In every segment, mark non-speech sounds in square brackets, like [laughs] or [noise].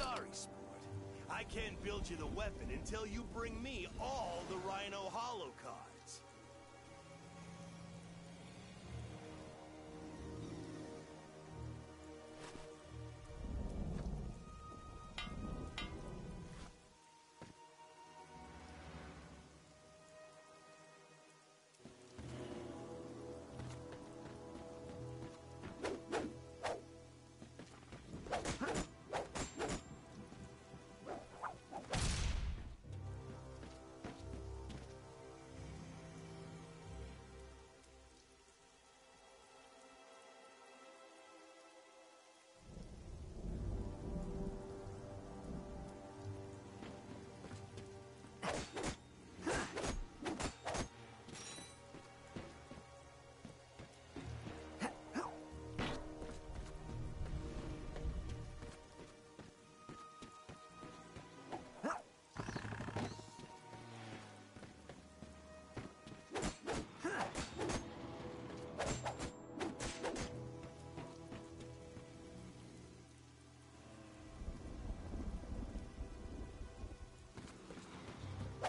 Sorry, sport. I can't build you the weapon until you bring me all the Rhino Hollow cards. Huh?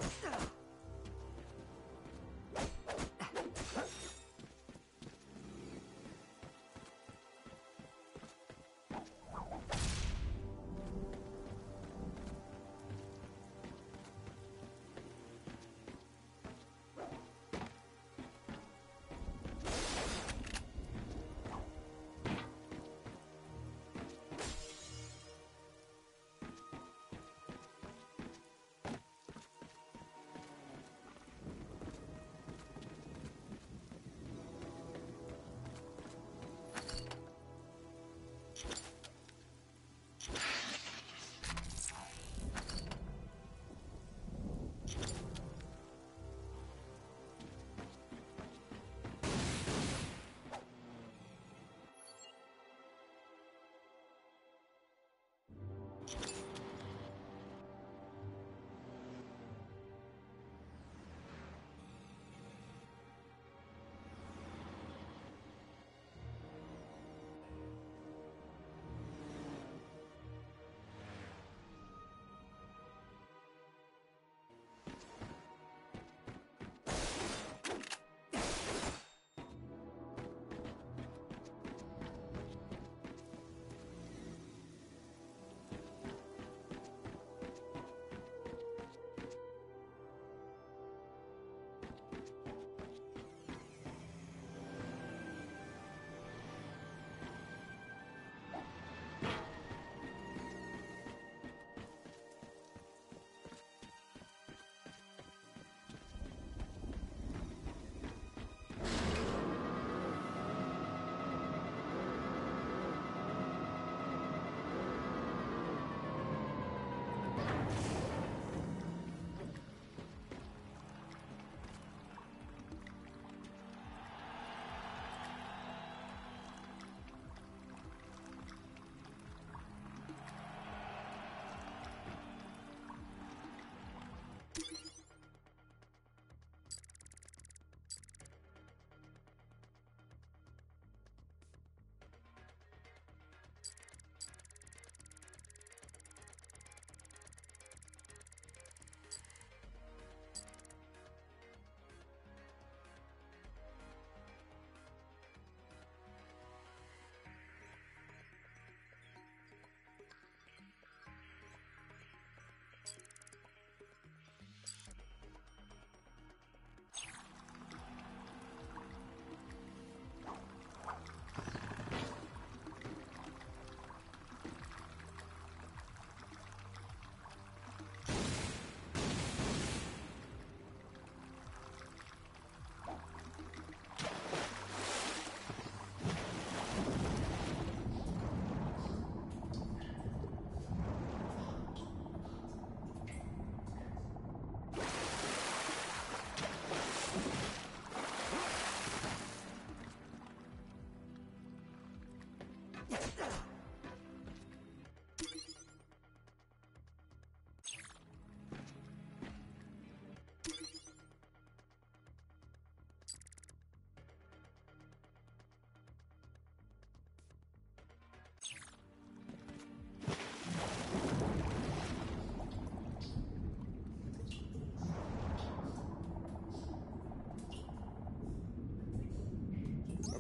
Uh.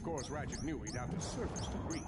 Course, Ratchet knew he'd have to surface to degree.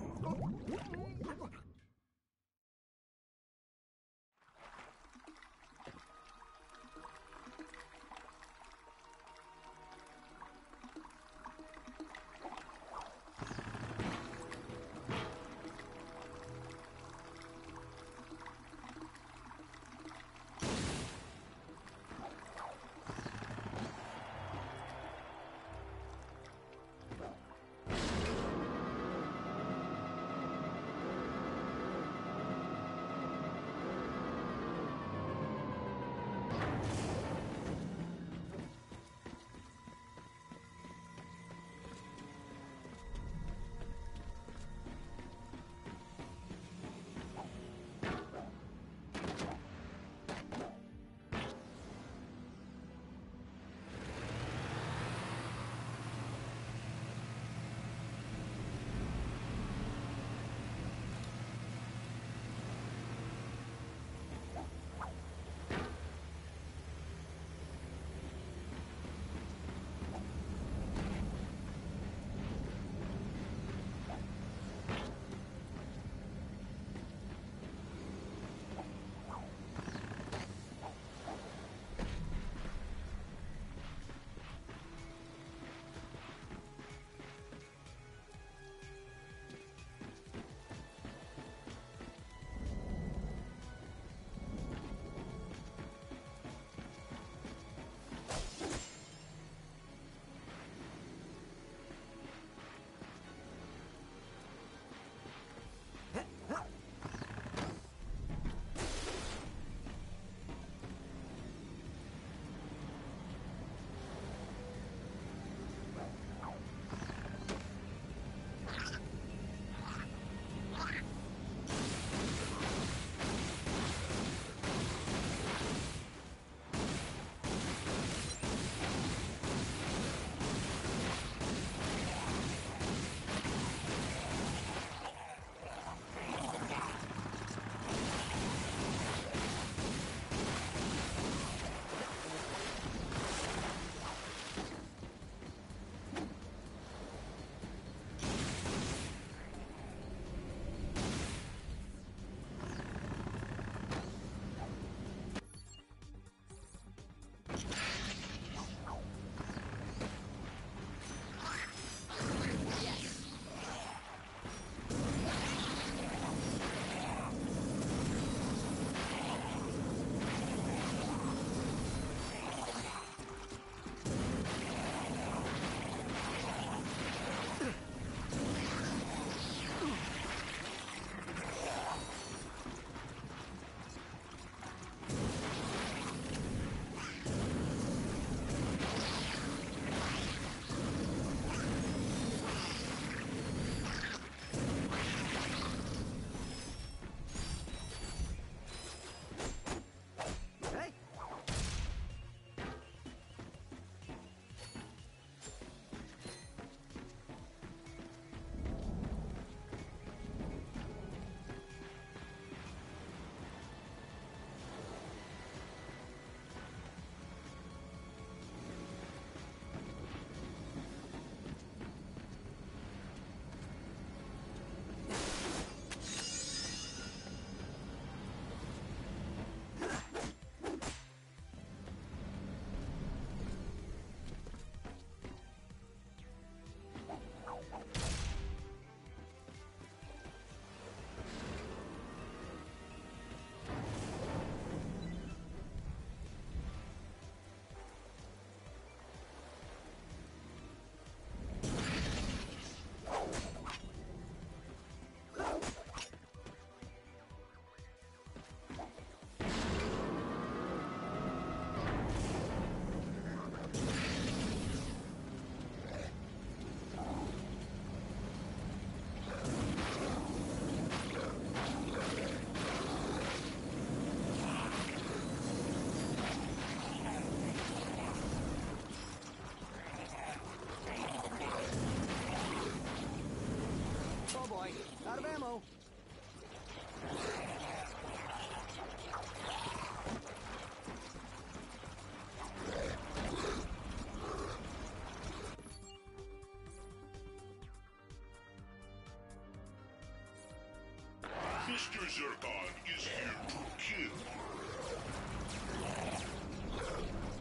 Mr. Zurkon is here to kill.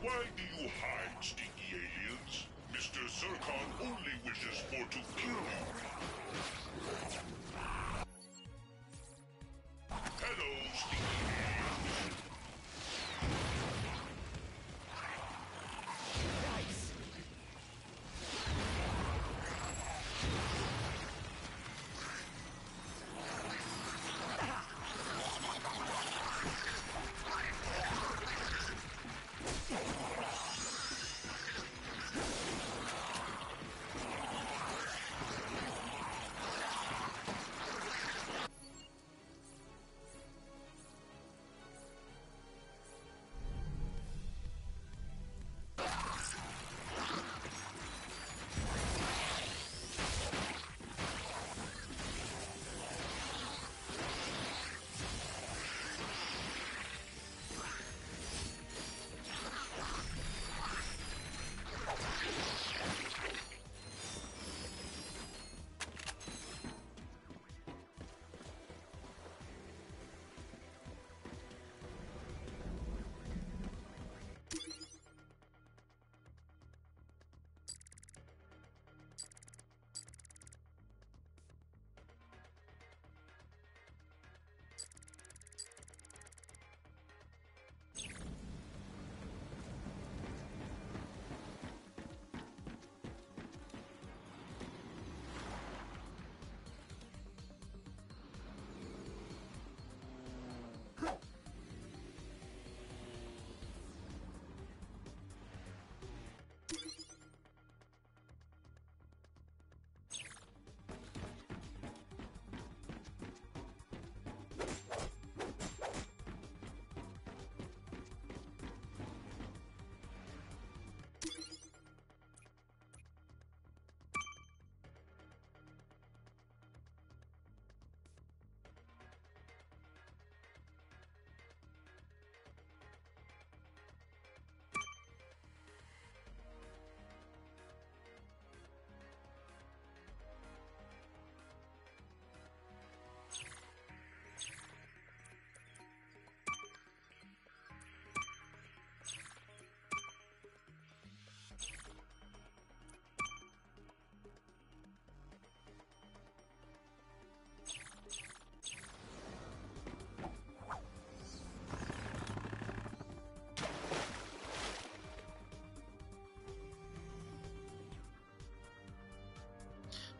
Why do you hide, stinky aliens? Mr. Zurkon only wishes for to kill you.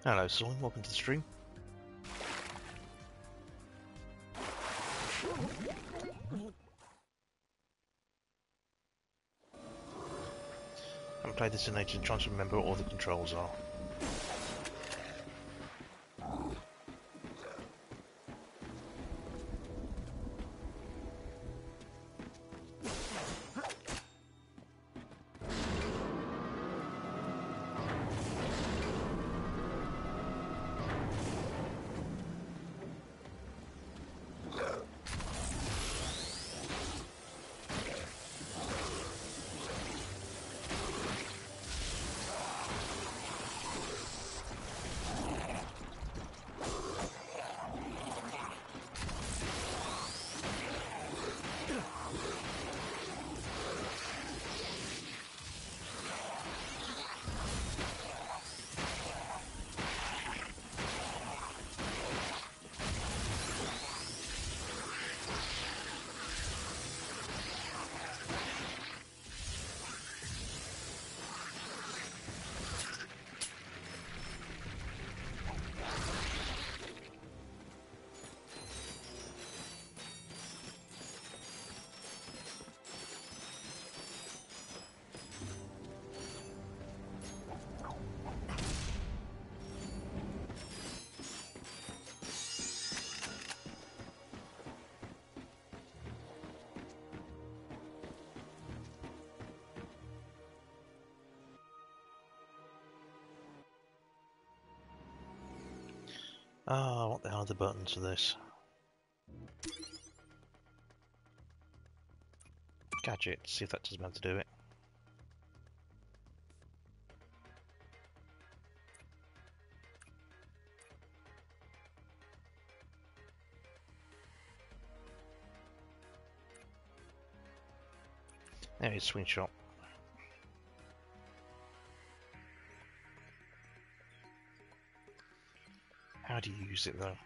Hello, Soin. Welcome to the stream. Haven't played this in ages and trying to remember what all the controls are. other buttons for this. Gadget, see if that does meant to do it. There is swing shot. How do you use it though?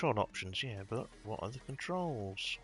Control options, yeah, but what are the controls?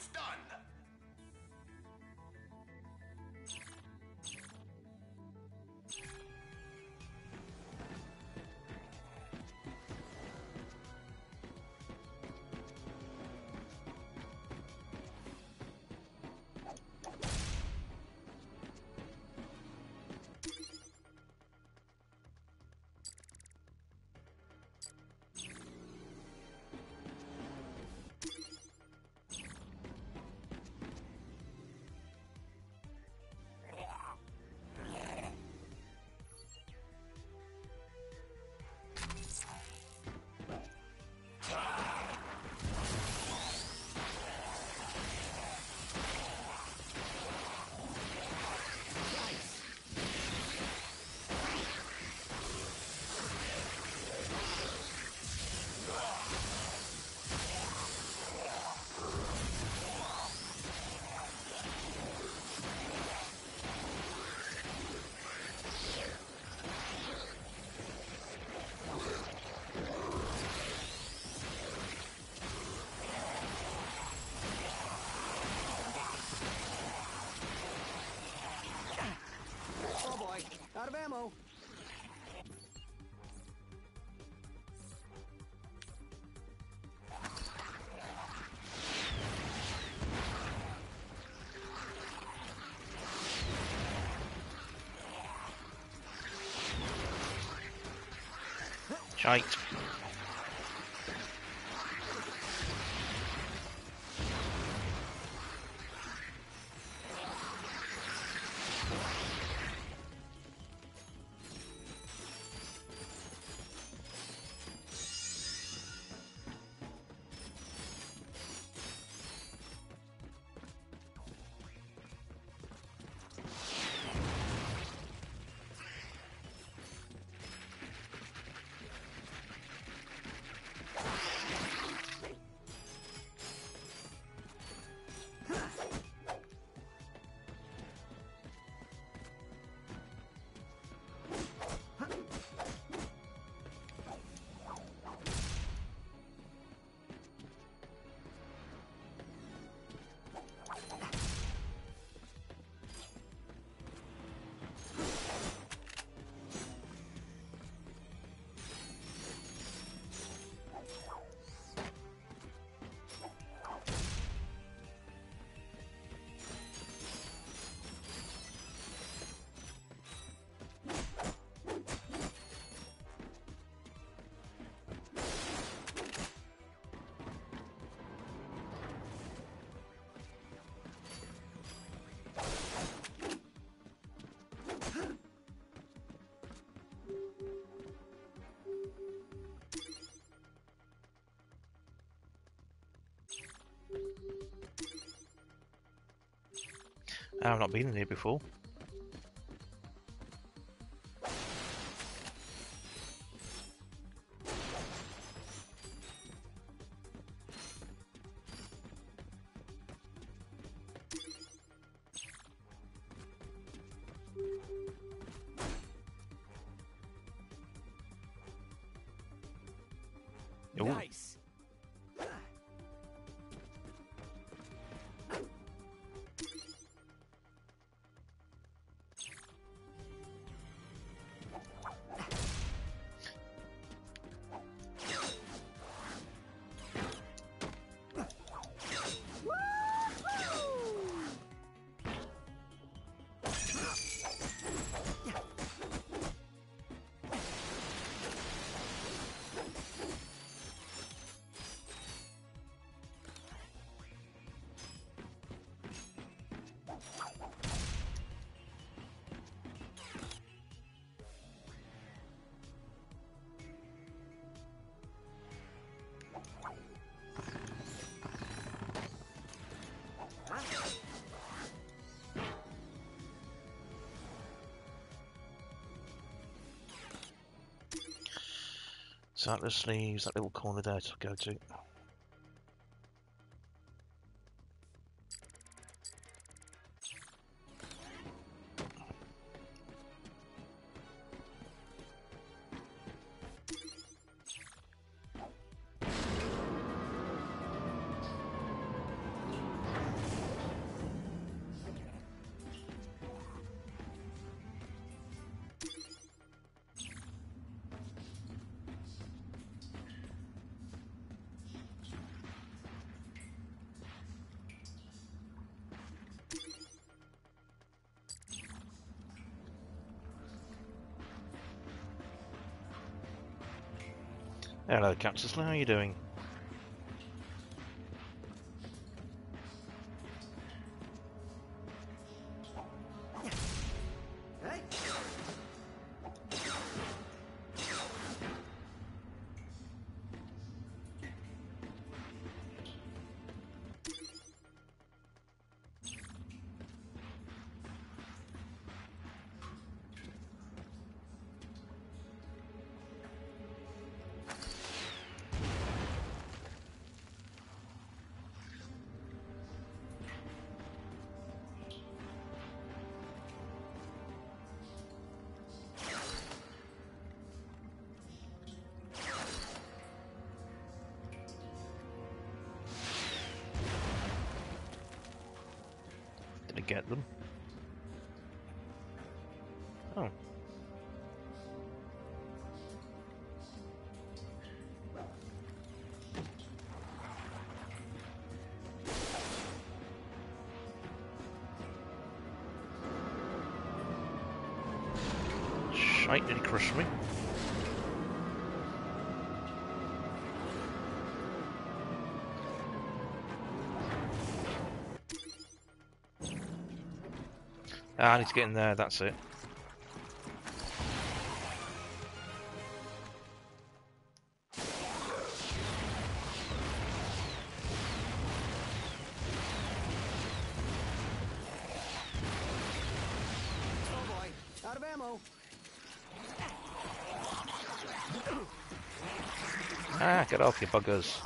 Stop. ammo. Shite. I've not been in here before. So that just leaves that little corner there to go to. Hello, Cactus. How are you doing? Ah, I need to get in there, that's it. Ah, get off, you buggers.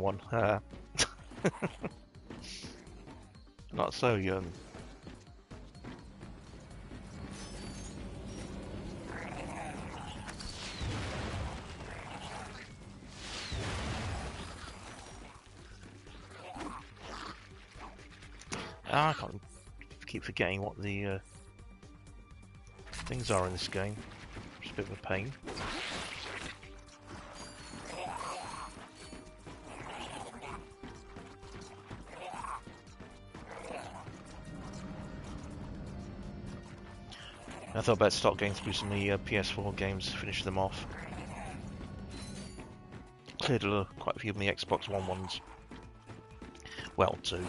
One. Ah. [laughs] Not so young. Ah, I can't keep forgetting what the uh, things are in this game. It's a bit of a pain. I thought I'd start going through some of the uh, PS4 games, finish them off. Cleared a quite a few of the Xbox One ones. Well, two.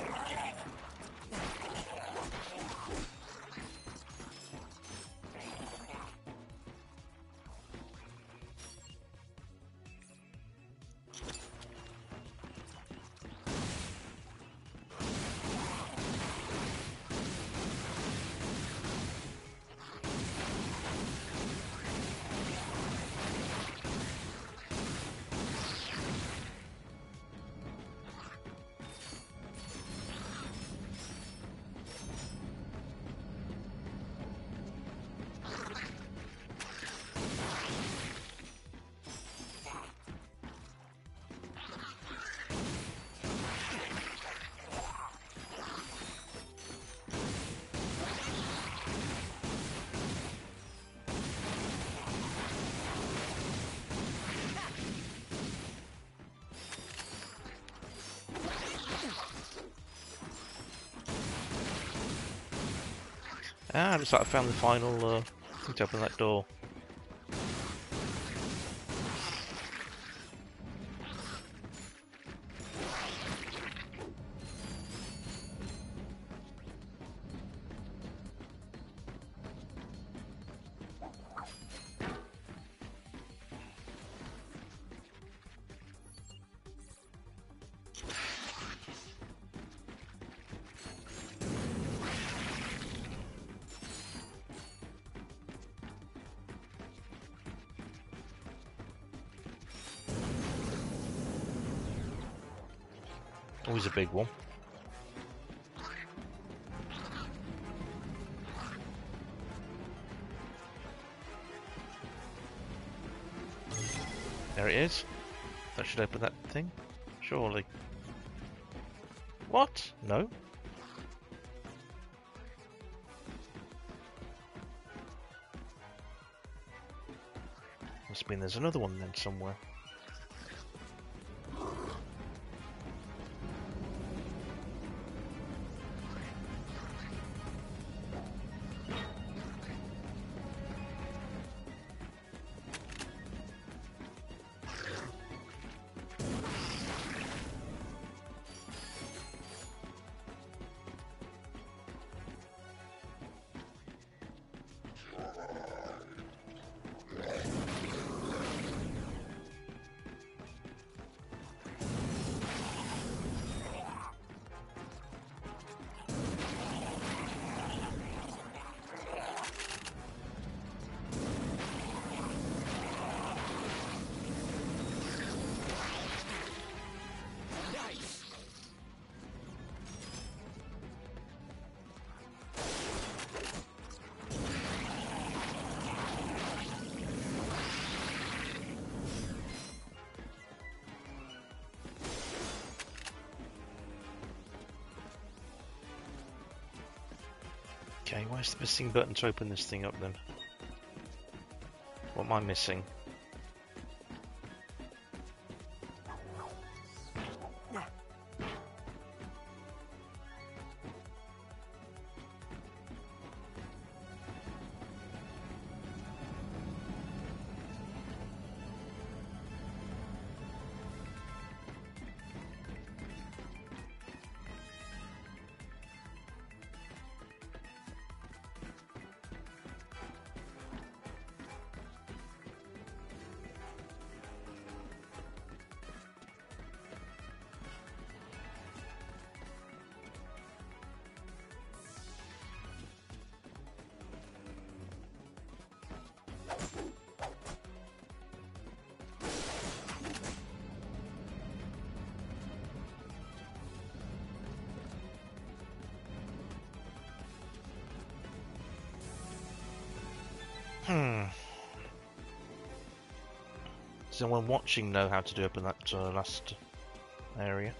Ah, looks like I found the final uh, thing to open that door. Always a big one. There it is. That should open that thing. Surely. What? No. Must mean there's another one then somewhere. Okay, where's the missing button to open this thing up then? What am I missing? Anyone watching know how to do open that uh, last area?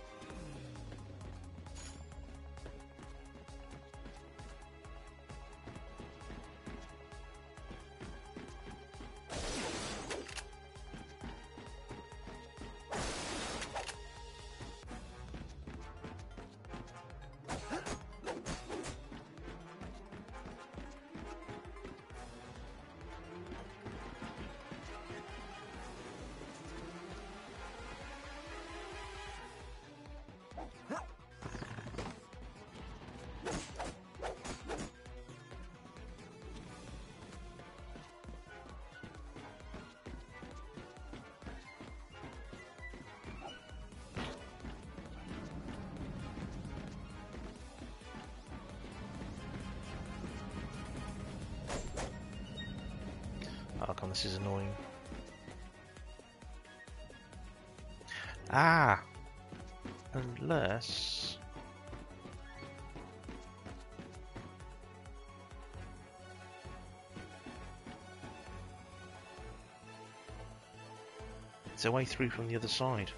Unless... It's a way through from the other side.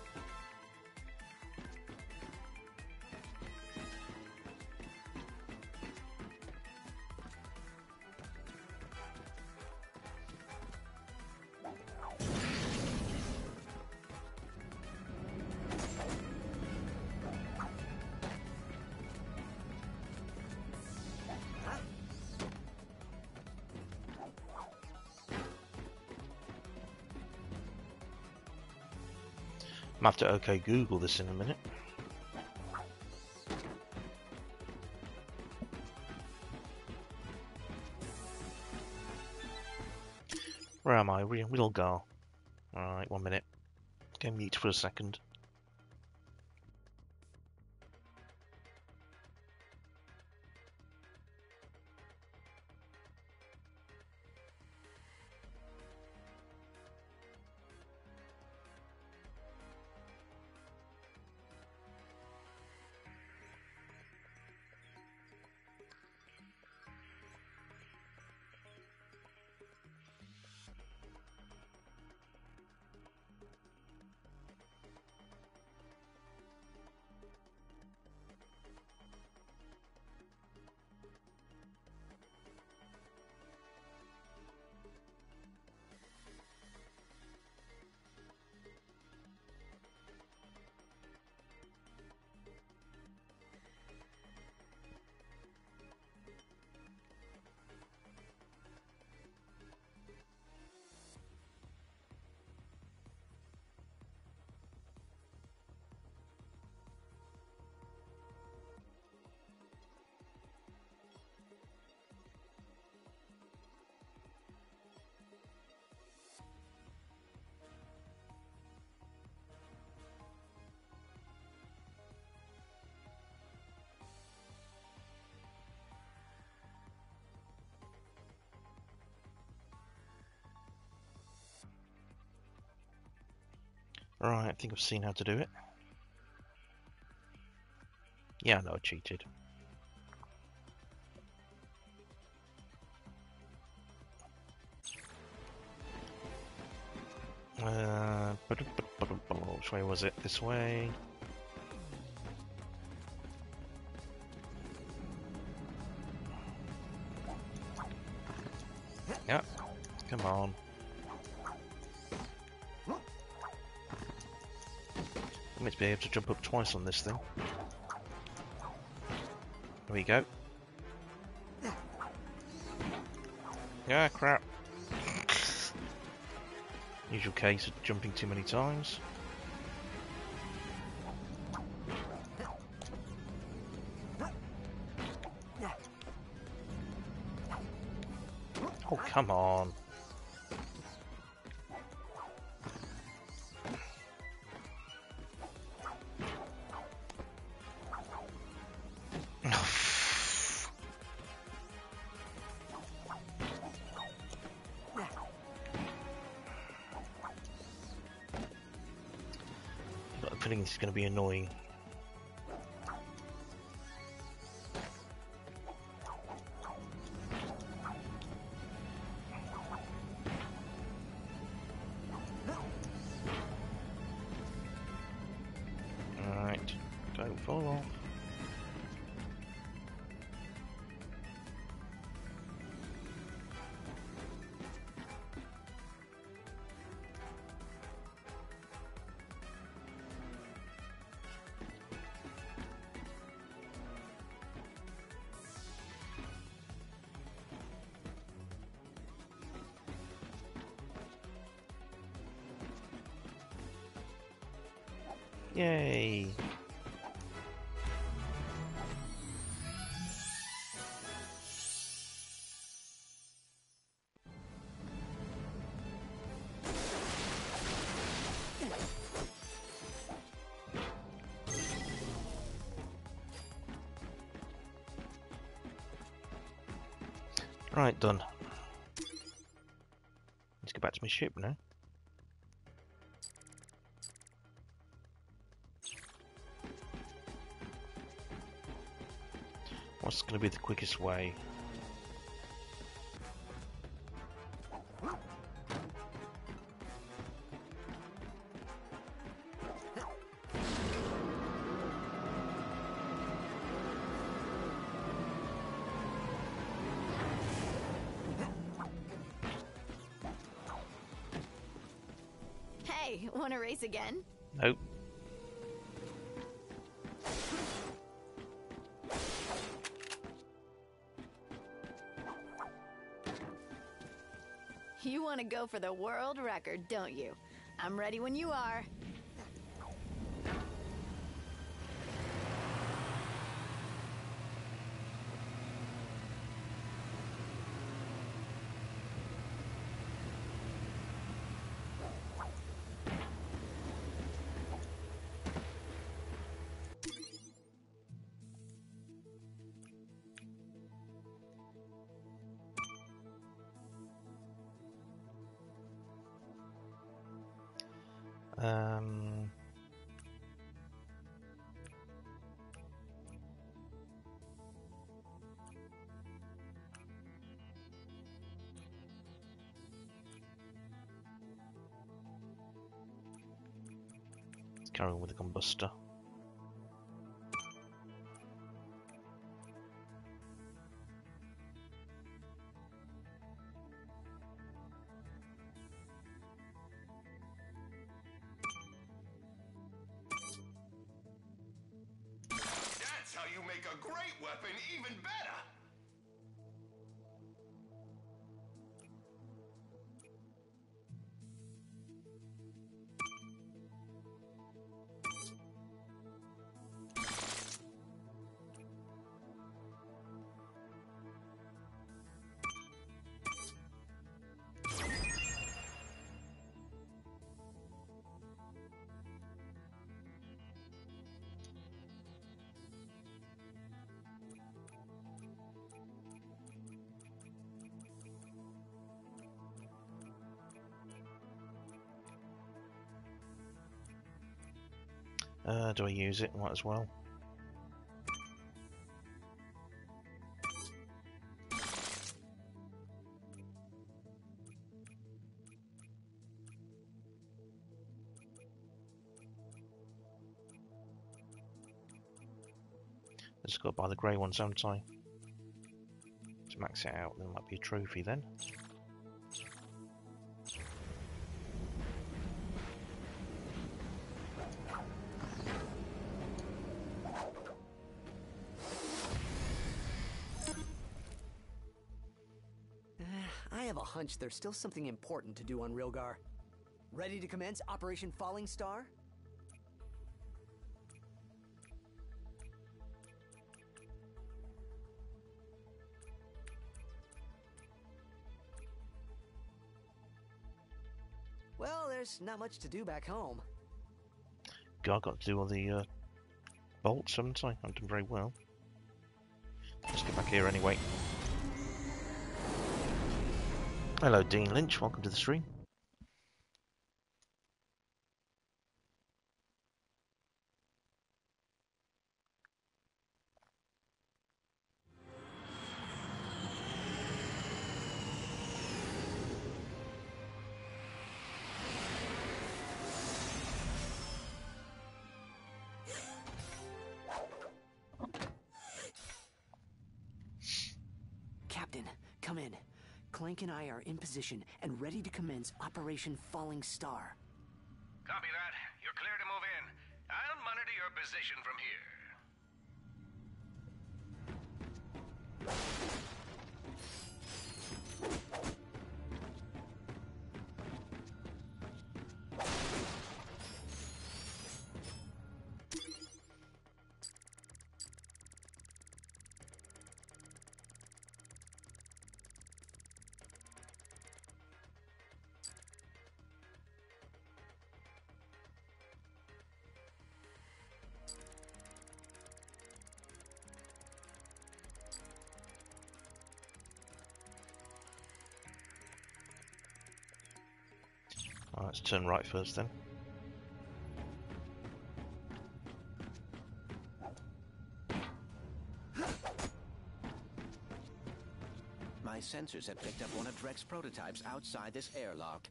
I'm have to okay Google this in a minute. Where am I? Rilgar. Alright, one minute. Go mute for a second. I think I've seen how to do it. Yeah, I know I cheated. Uh, which way was it? This way? To be able to jump up twice on this thing. There we go. Yeah, crap. Usual case of jumping too many times. Oh, come on. Is going to be annoying. Done. to go back to my ship now. What's going to be the quickest way? Race again? Nope. You wanna go for the world record, don't you? I'm ready when you are. Let's carry on with the Combuster. Uh, do I use it? Might as well. Just got to buy the grey ones, haven't I? To max it out, there might be a trophy then. There's still something important to do on Rilgar. Ready to commence Operation Falling Star? Well, there's not much to do back home. I got to do all the uh, bolts, haven't I? I've done very well. Let's get back here anyway. Hello, Dean Lynch. Welcome to the stream. Captain, come in. Clank and I are in position and ready to commence Operation Falling Star. Copy that. You're clear to move in. I'll monitor your position from here. Turn right first then. My sensors have picked up one of Drek's prototypes outside this airlock.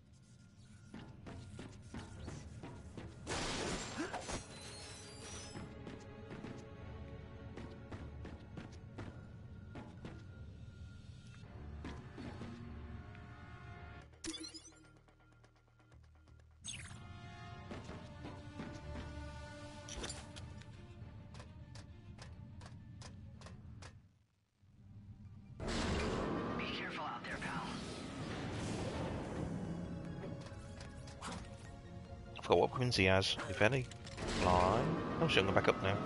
He has, if any. Fly. Oh shit, I'm back up now.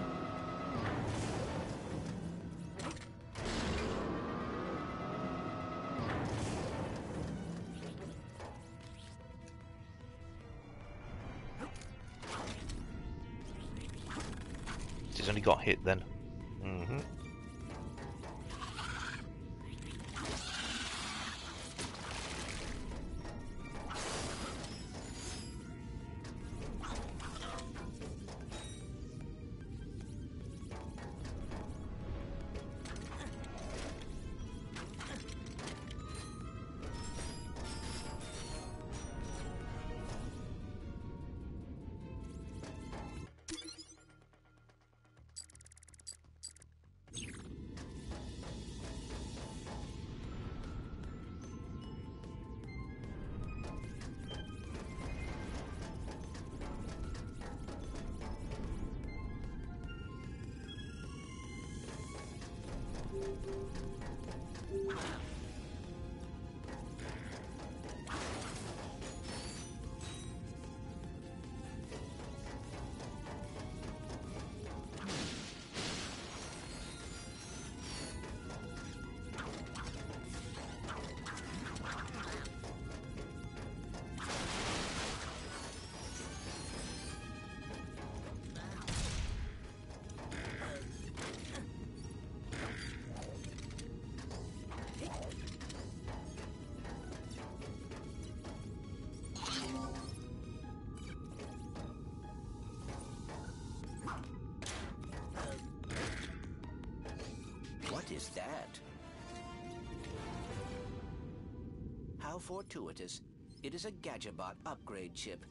It is a Gadgetbot upgrade chip.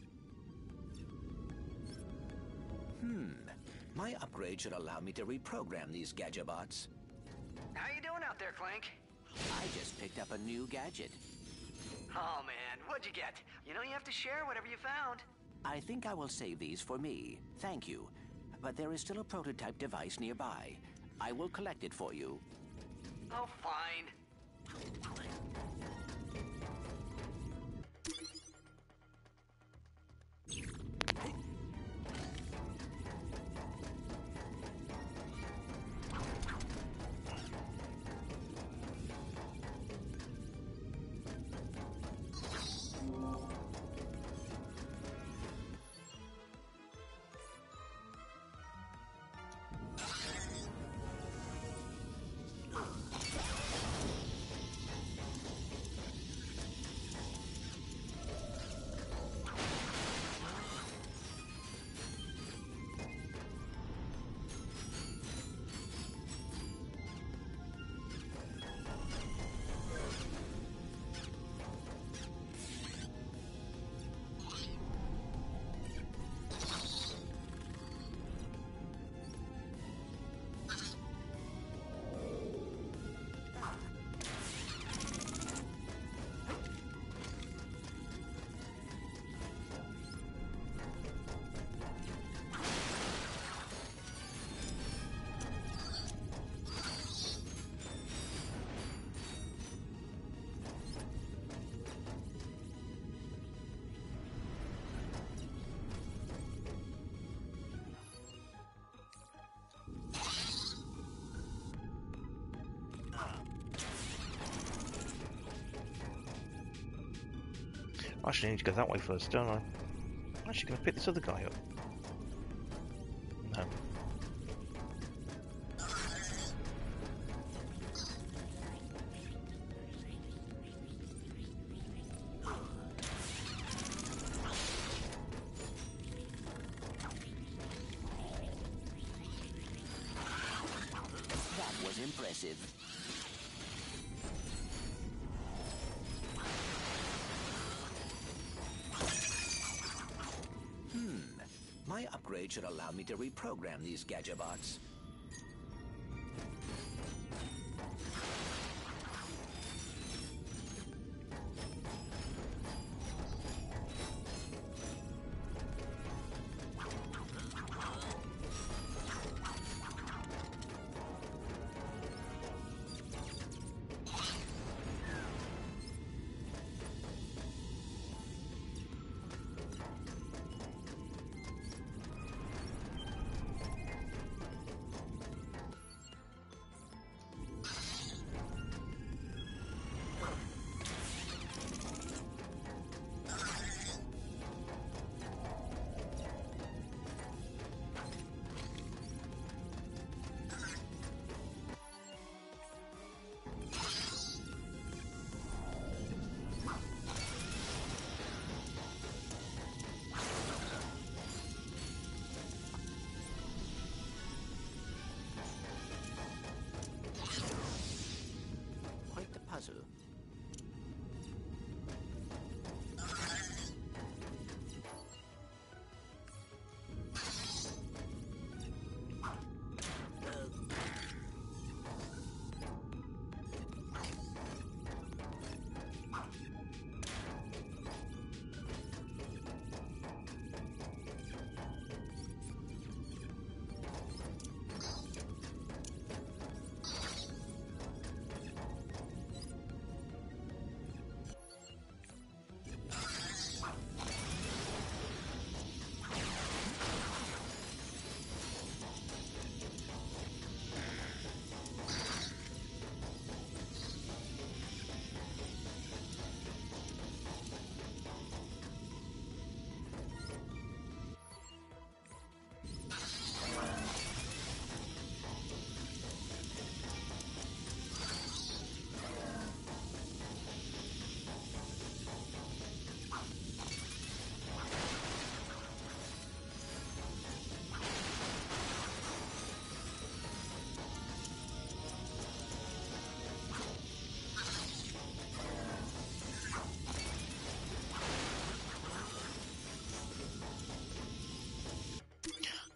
Hmm. My upgrade should allow me to reprogram these Gadgetbots. How are you doing out there, Clank? I just picked up a new gadget. Oh man, what'd you get? You know you have to share whatever you found. I think I will save these for me. Thank you. But there is still a prototype device nearby. I will collect it for you. Oh, fine. I actually need to go that way first, don't I? I'm actually going to pick this other guy up. No. That was impressive. Upgrade should allow me to reprogram these Gadgetobots.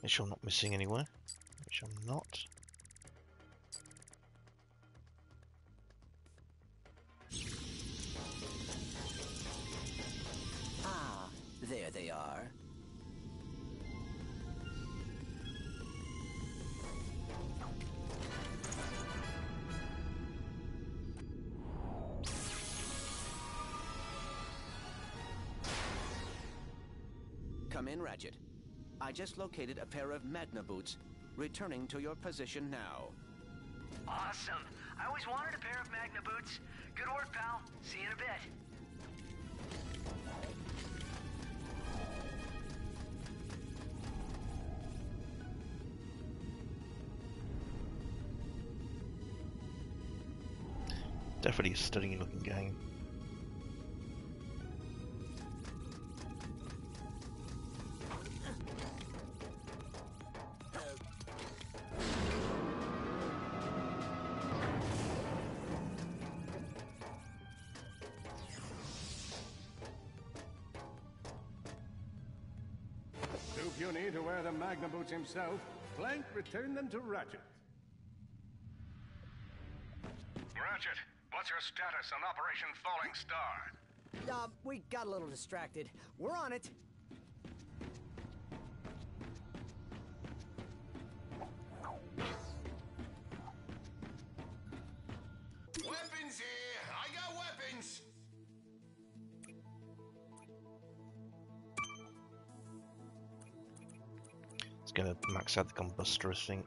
Make sure I'm not missing anywhere. Which I'm not. Ah, there they are. Come in, Ratchet. I just located a pair of Magneboots. Returning to your position now. Awesome. I always wanted a pair of Magneboots. Good work, pal. See you in a bit. Definitely a stunning looking game. Magna himself, Clank returned them to Ratchet. Ratchet, what's your status on Operation Falling Star? Uh, we got a little distracted. We're on it. The gunbuster, I.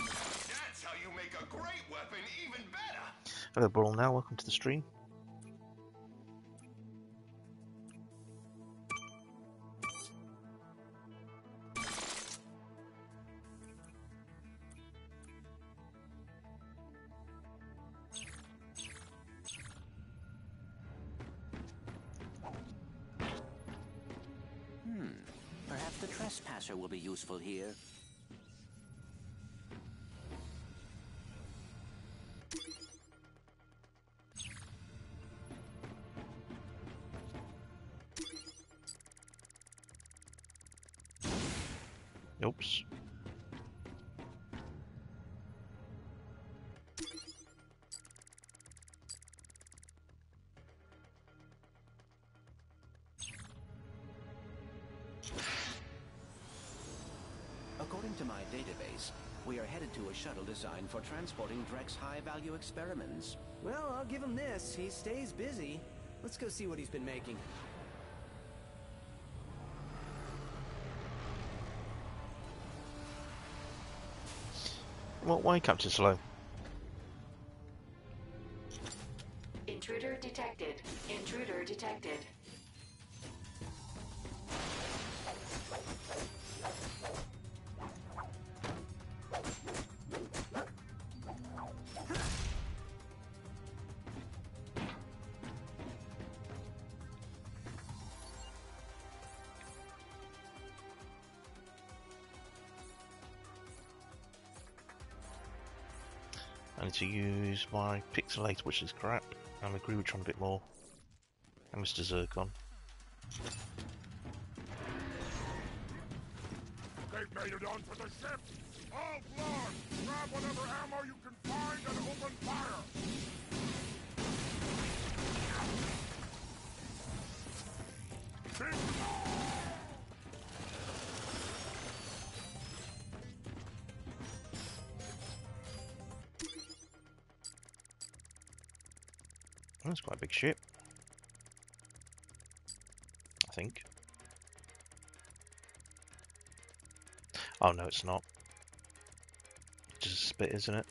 That's how you make a great weapon even better! Hello, Brawl now. Welcome to the stream. Useful here. We are headed to a shuttle designed for transporting Drek's high-value experiments. Well, I'll give him this. He stays busy. Let's go see what he's been making. What way, Captain Slow? Intruder detected. Intruder detected. To use my Pixelizer, which is crap. I'm a Groovitron a bit more. And Mr. Zurkon. They've made it the ship! All floors! Grab whatever ammo you can find and open fire! That's quite a big ship. I think. Oh no, it's not. It's just a spit, isn't it?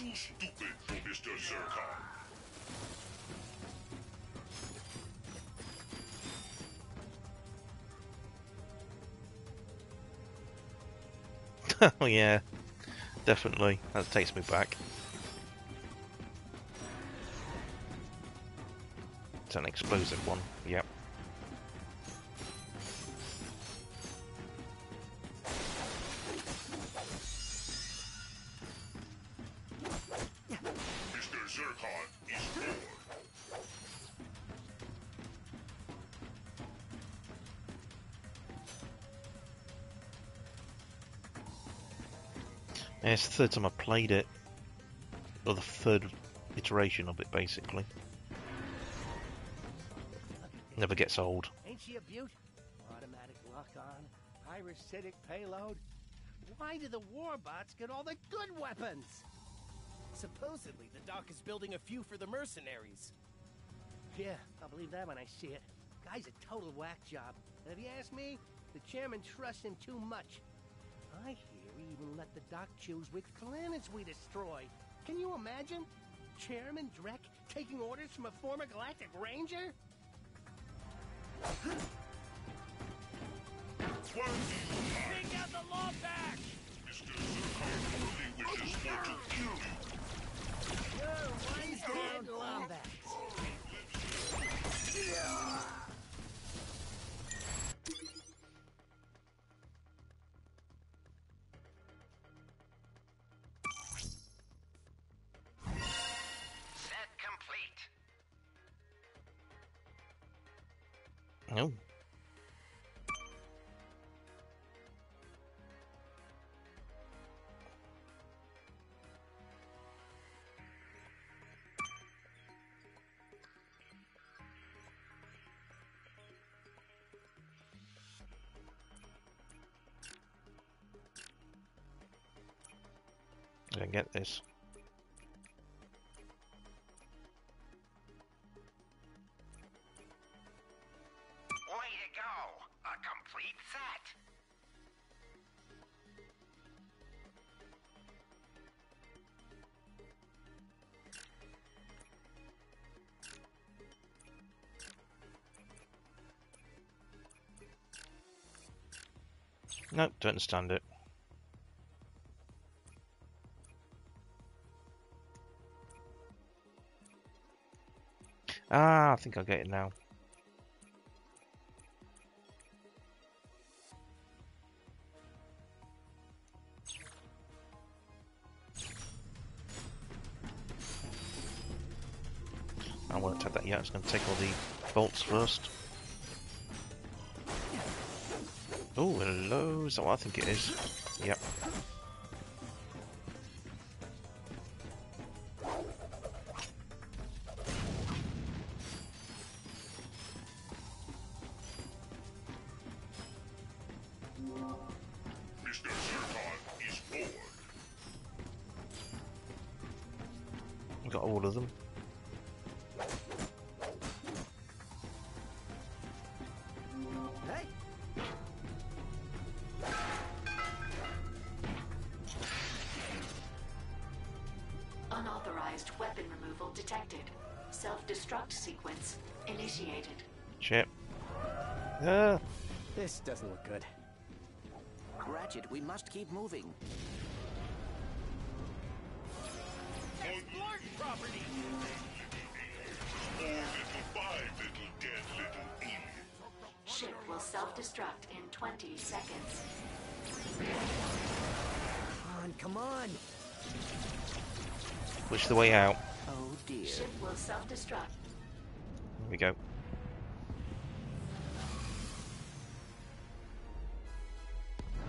Too stupid for Mr. Zurkon. [laughs] oh yeah, definitely. That takes me back. It's an explosive one. Yep. Yeah, it's the third time I've played it, or the third iteration of it, basically. Never gets old. Ain't she a beaut? Automatic lock-on, pyrocytic payload. Why do the warbots get all the good weapons? Supposedly, the doc is building a few for the mercenaries. Yeah, I'll believe that when I see it. Guy's a total whack job. And if you ask me, the chairman trusts him too much. Doc choose which planets we destroy. Can you imagine? Chairman Drek taking orders from a former Galactic Ranger? Why do you hide? Take out the law back! Mr. Zurkon only wishes for to kill you. He's dead, Lombax. Set Don't get this. Way to go! A complete set! Nope, don't understand it. Think I'll get it now. I won't take that yet. I was going to take all the bolts first. Oh, hello. Is that what I think it is? Yep. Got all of them. Hey, Unauthorized weapon removal detected. Self-destruct sequence initiated. Shit. Ah. this doesn't look good. Ratchet, we must keep moving. On. Which the way out? Oh dear. Ship will self-destruct. There we go.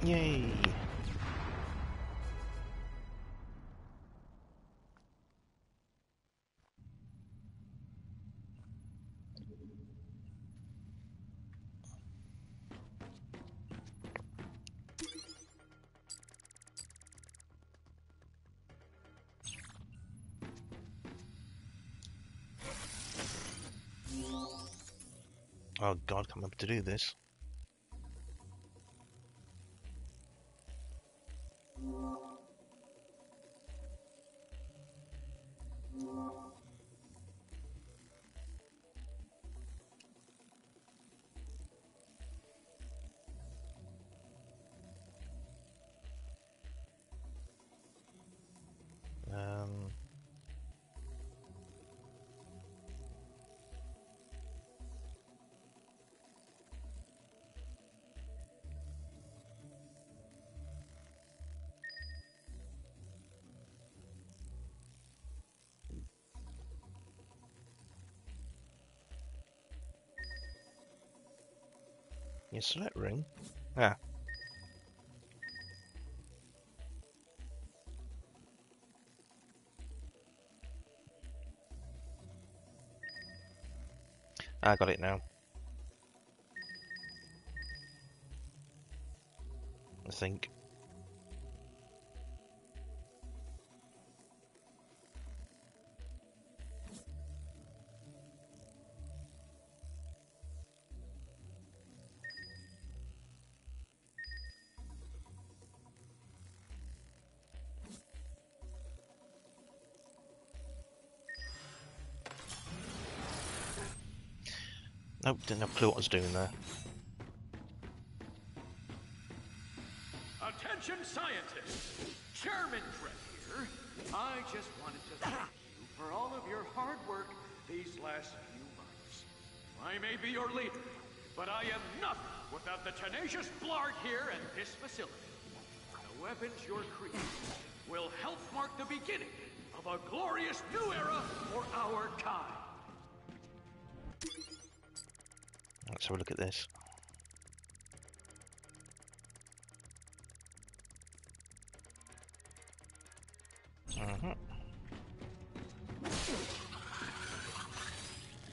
Yay! Oh up to do this. Your select ring? Ah. I got it now. I think. Nope, didn't have a clue what I was doing there. Attention scientists! Chairman Drek here. I just wanted to thank you for all of your hard work these last few months. I may be your leader, but I am nothing without the tenacious Blarg here and this facility. The weapons you're creating will help mark the beginning of a glorious new era for our kind. Let's have a look at this. Mhm.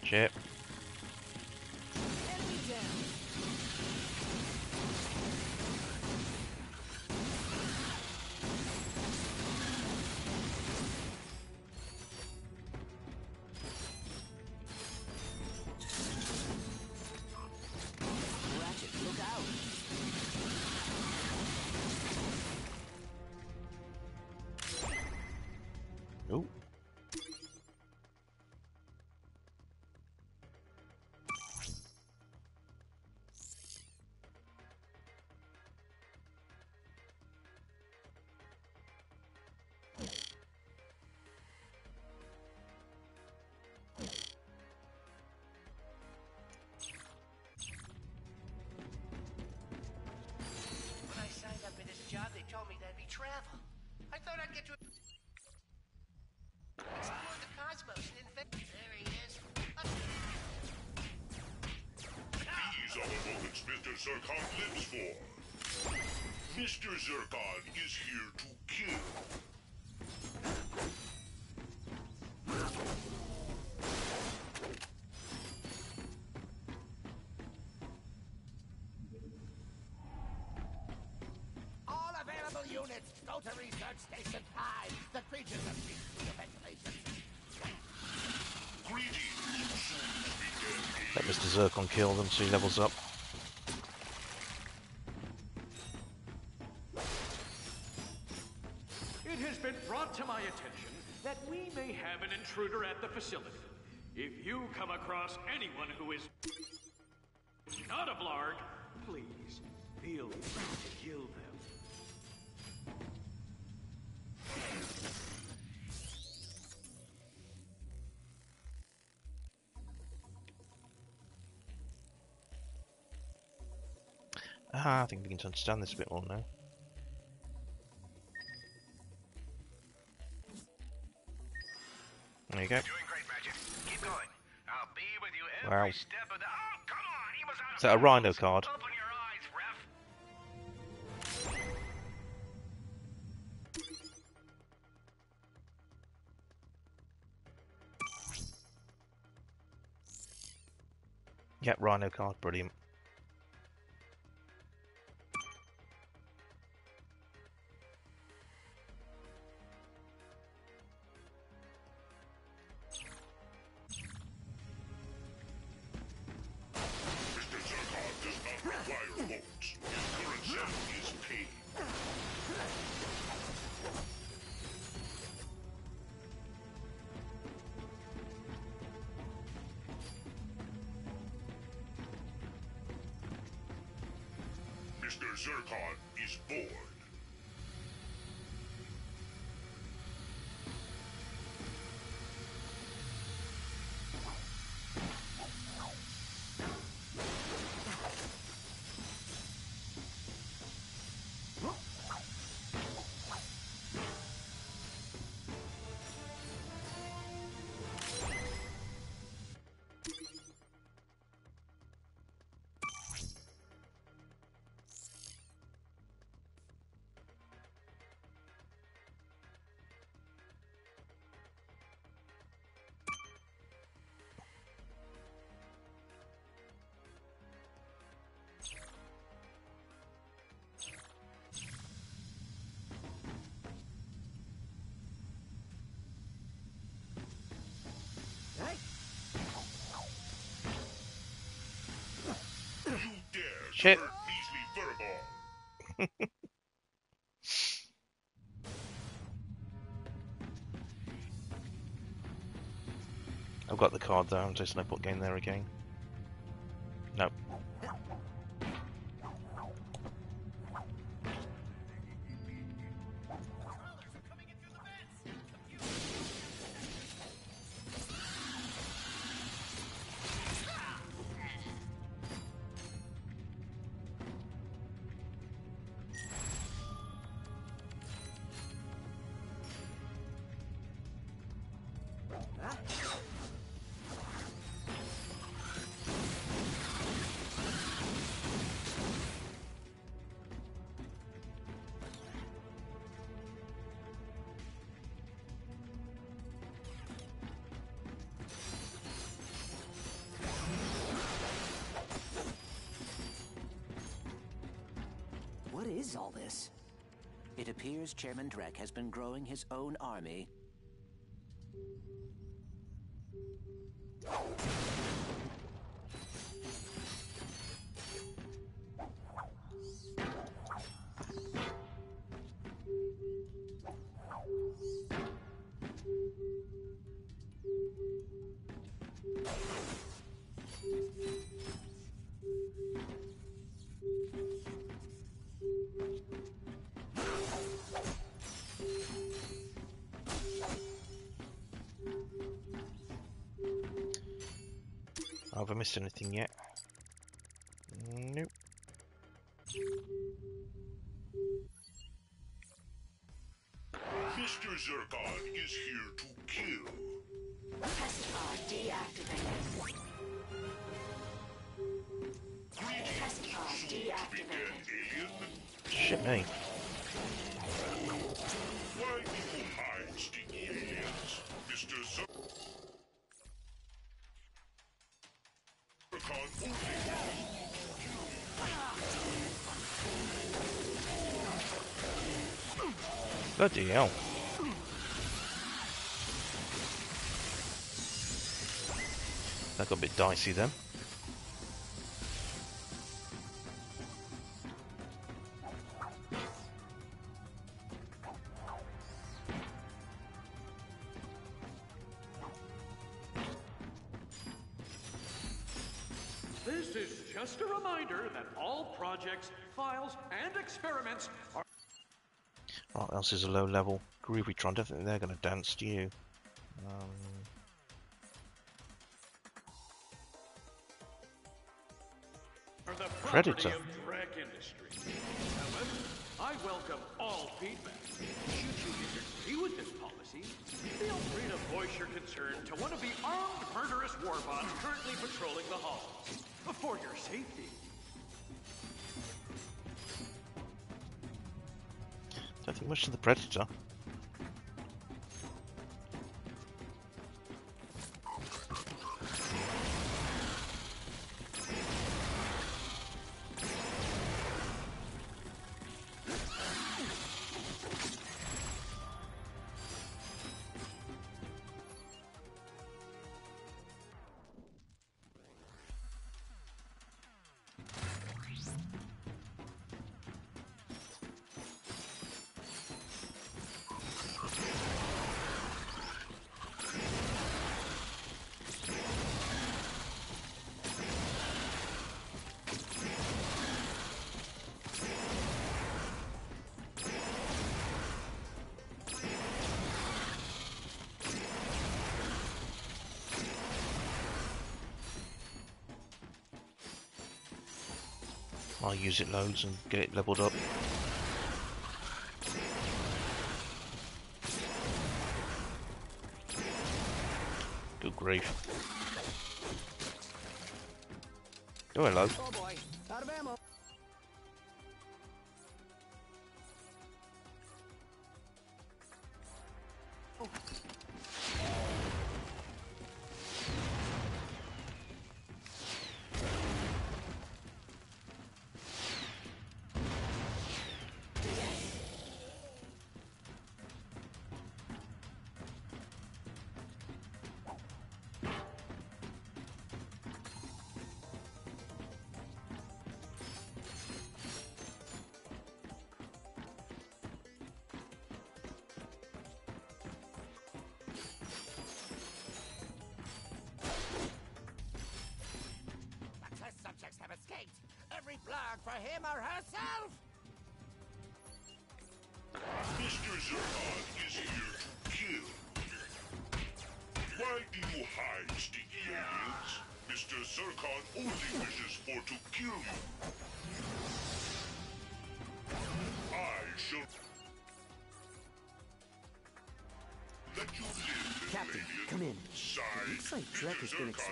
Chip. Zurkon lives for. Mr. Zurkon is here to kill. All available units, go to Research Station 5. The creatures have reached the ventilation. Let Mr. Zurkon kill them so he levels up. Ah, I think we can understand this a bit more now. There you go. Doing great, Magic. Keep going. I'll be with you every Wow. step of the. Oh, come on! He was out Is that a RYNO card? Eyes. Yep, RYNO card, brilliant. Shit. I've got the card though, there's no point game there again. Chairman Drek has been growing his own army. missed anything yet? Nope. Mr. Zurkon is here to kill. Test bar deactivated. Greetings, Test bar deactivated. Shit me. Bloody hell. That got a bit dicey then. Else is a low level? Groovytron, don't think they're going to dance to you. Um, the Predator. of Drek Industries. However, I welcome all feedback. Should you disagree with this policy, feel free to voice your concern to one of the armed murderous warbots currently patrolling the halls. For your safety. Much to the Predator. I'll use it loads and get it leveled up. Good grief. Oh, hello.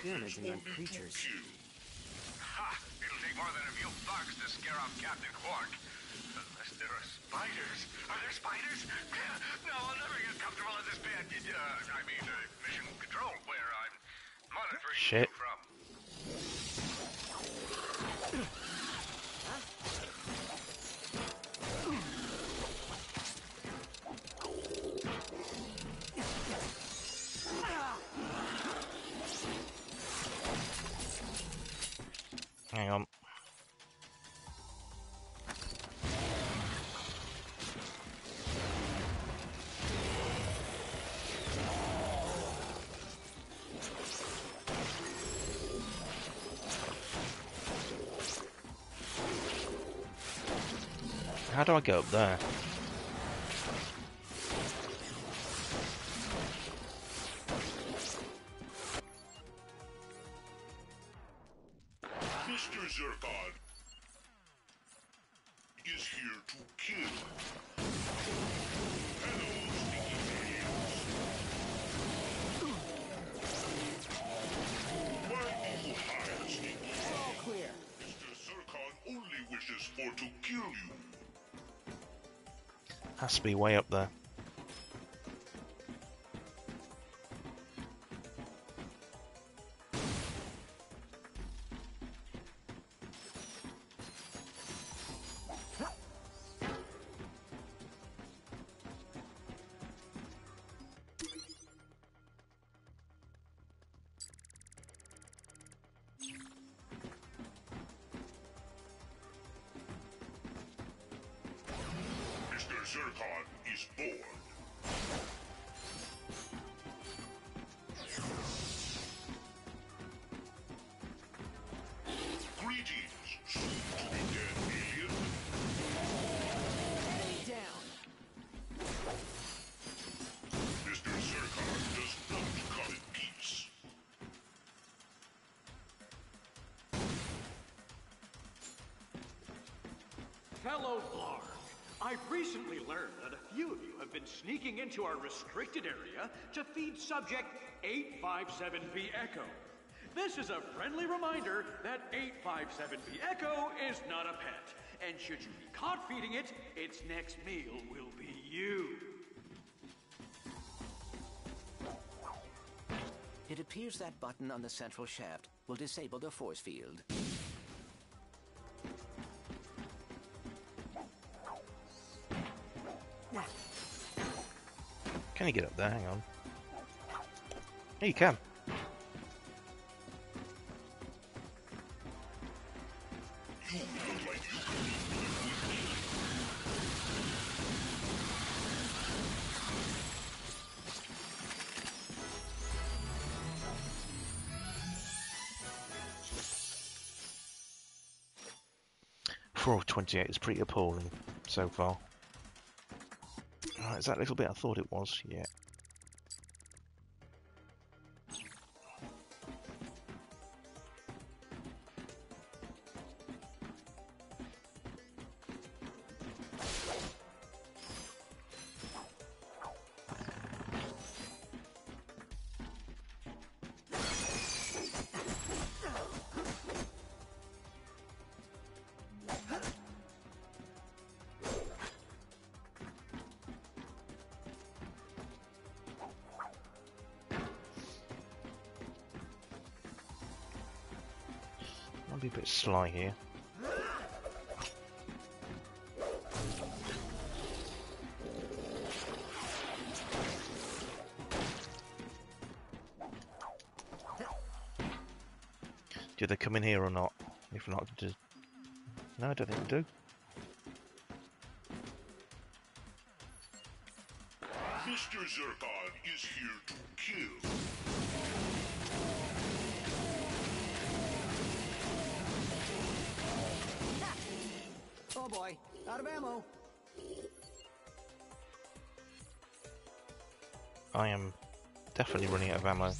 Experimenting on creatures. Do I get up there? Be way up there. Fellow Blarg, I've recently learned that a few of you have been sneaking into our restricted area to feed subject 857B Echo. This is a friendly reminder that 857B Echo is not a pet, and should you be caught feeding it, its next meal will be you. It appears that button on the central shaft will disable the force field. Can you get up there? Hang on. Yeah, you can. Four of twenty-eight is pretty appalling so far. That little bit I thought it was? Yeah. Bit sly here. Do they come in here or not? If not, no, I don't think they do. Mr. Zurkon is here to kill. Oh boy, out of ammo. I am definitely running out of ammo.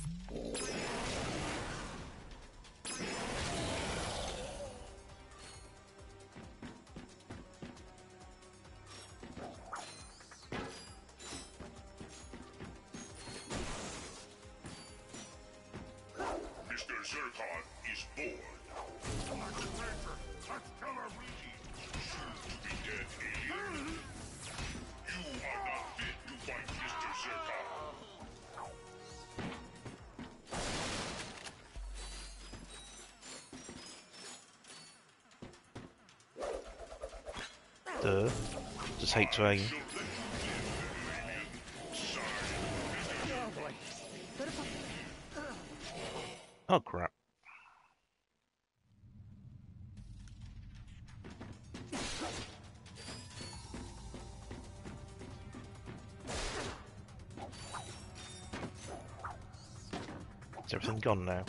Better fi- Oh crap. Is everything gone now?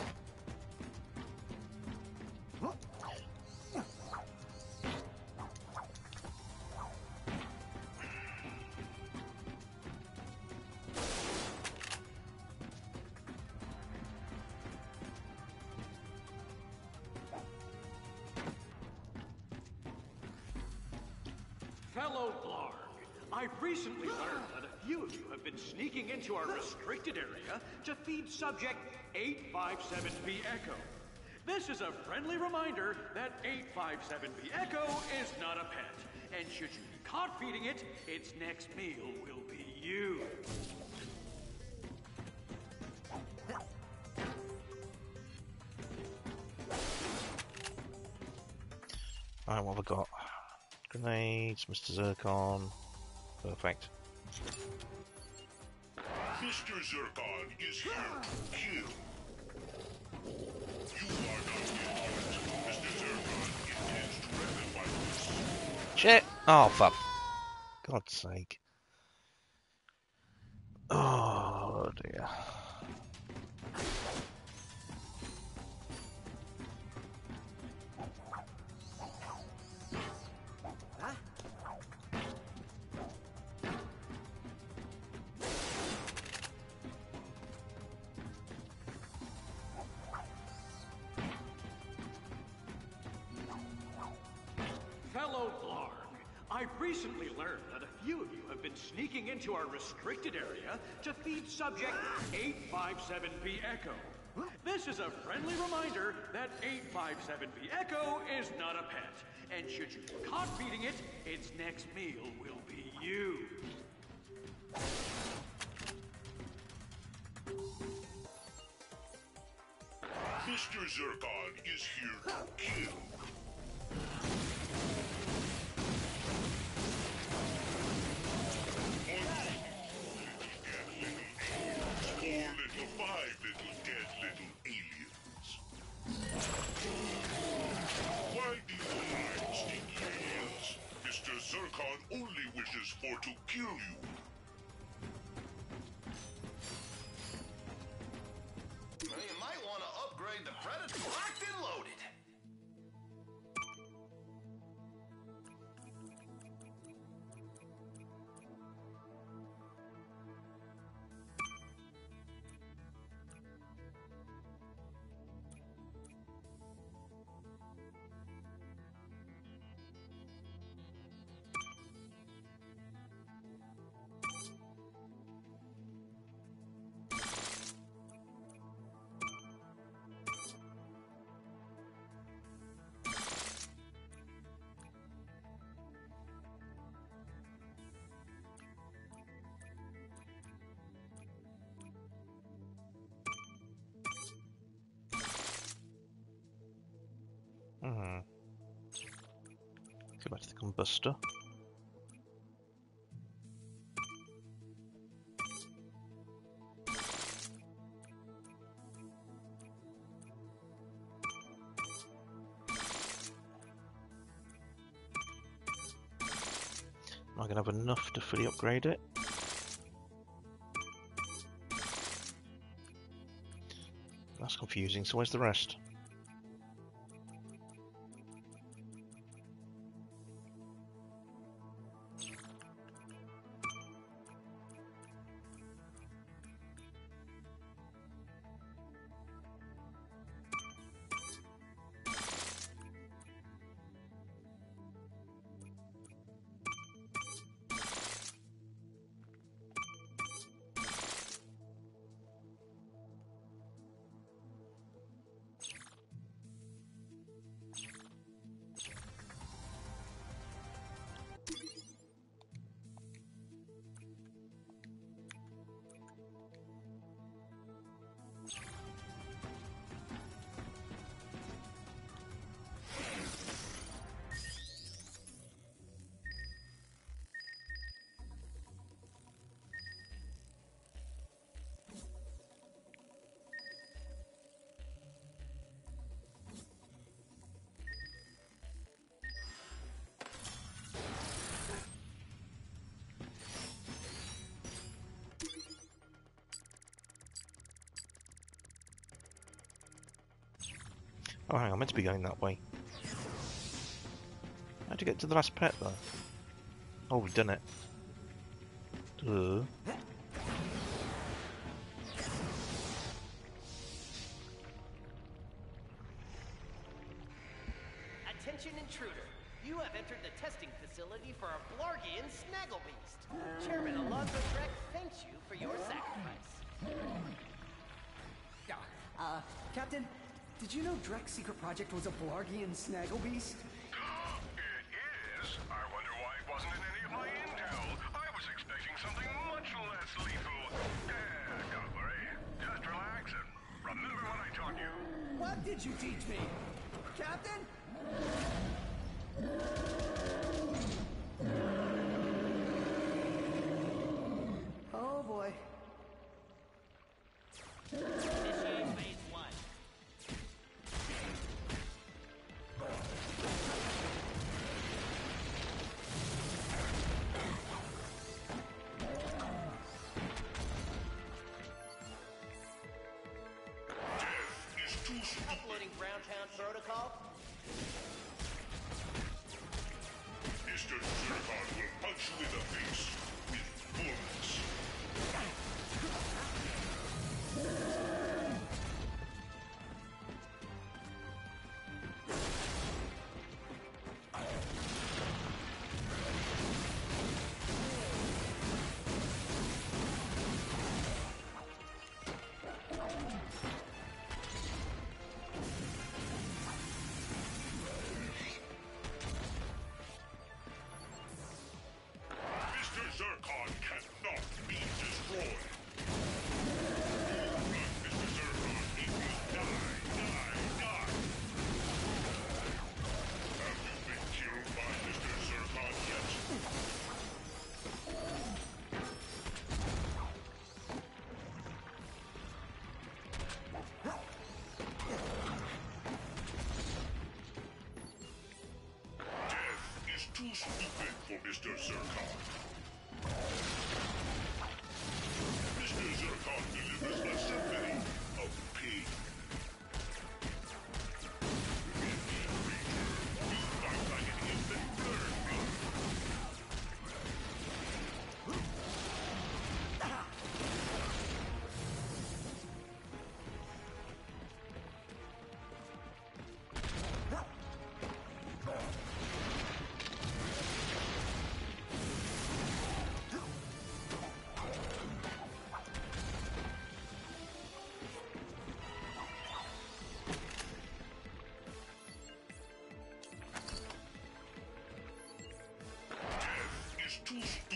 Into our restricted area to feed subject 857B Echo. This is a friendly reminder that 857B Echo is not a pet, and should you be caught feeding it, its next meal will be you. Alright, what have I got? Grenades, Mr. Zurkon. Perfect. Mr. Zurkon is here kill. You are not. Mr. Zircon intends to rectify this. Shit! Oh, fuck. God's sake. 857B Echo. This is a friendly reminder that 857B Echo is not a pet, and should you be caught feeding it, its next meal will be you. Mr. Zurkon is here to kill. Hmm. Go back to the Combuster. Am I going to have enough to fully upgrade it? That's confusing, so where's the rest? Oh, hang on, I meant to be going that way. How'd you get to the last pet, though? Oh, we've done it. Duh. Secret project was a Blargian Snagglebeast? Is too stupid for Mr. Zurkon. Yeah.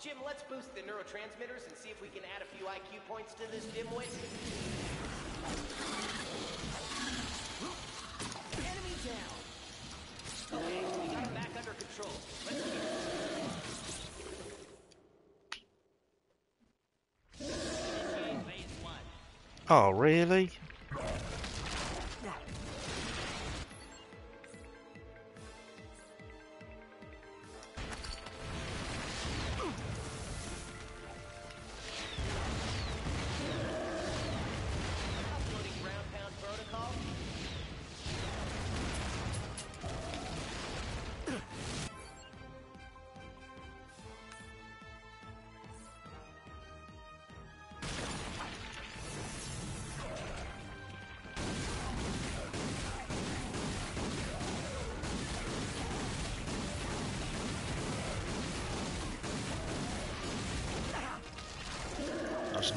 Jim, let's boost the neurotransmitters and see if we can add a few IQ points to this dimwit. Enemy down! Okay, we got him back under control. Let's keep Oh, really?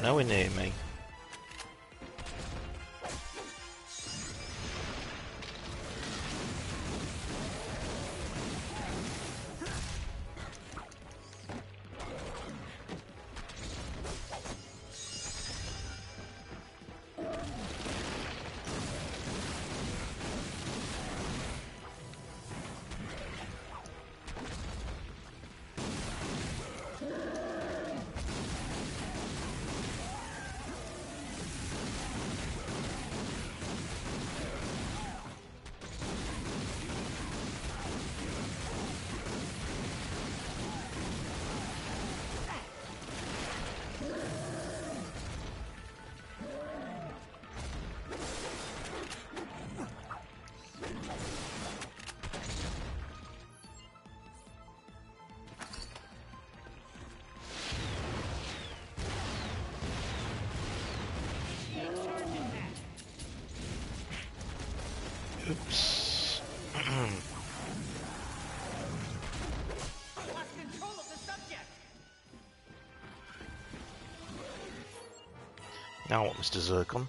now we name Now what, Mr. Zurkon?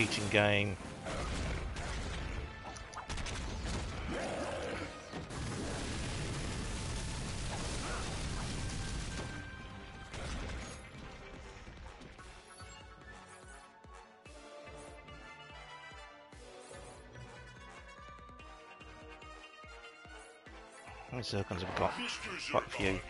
Cheating game. How many Zurkons have we got? Quite a few.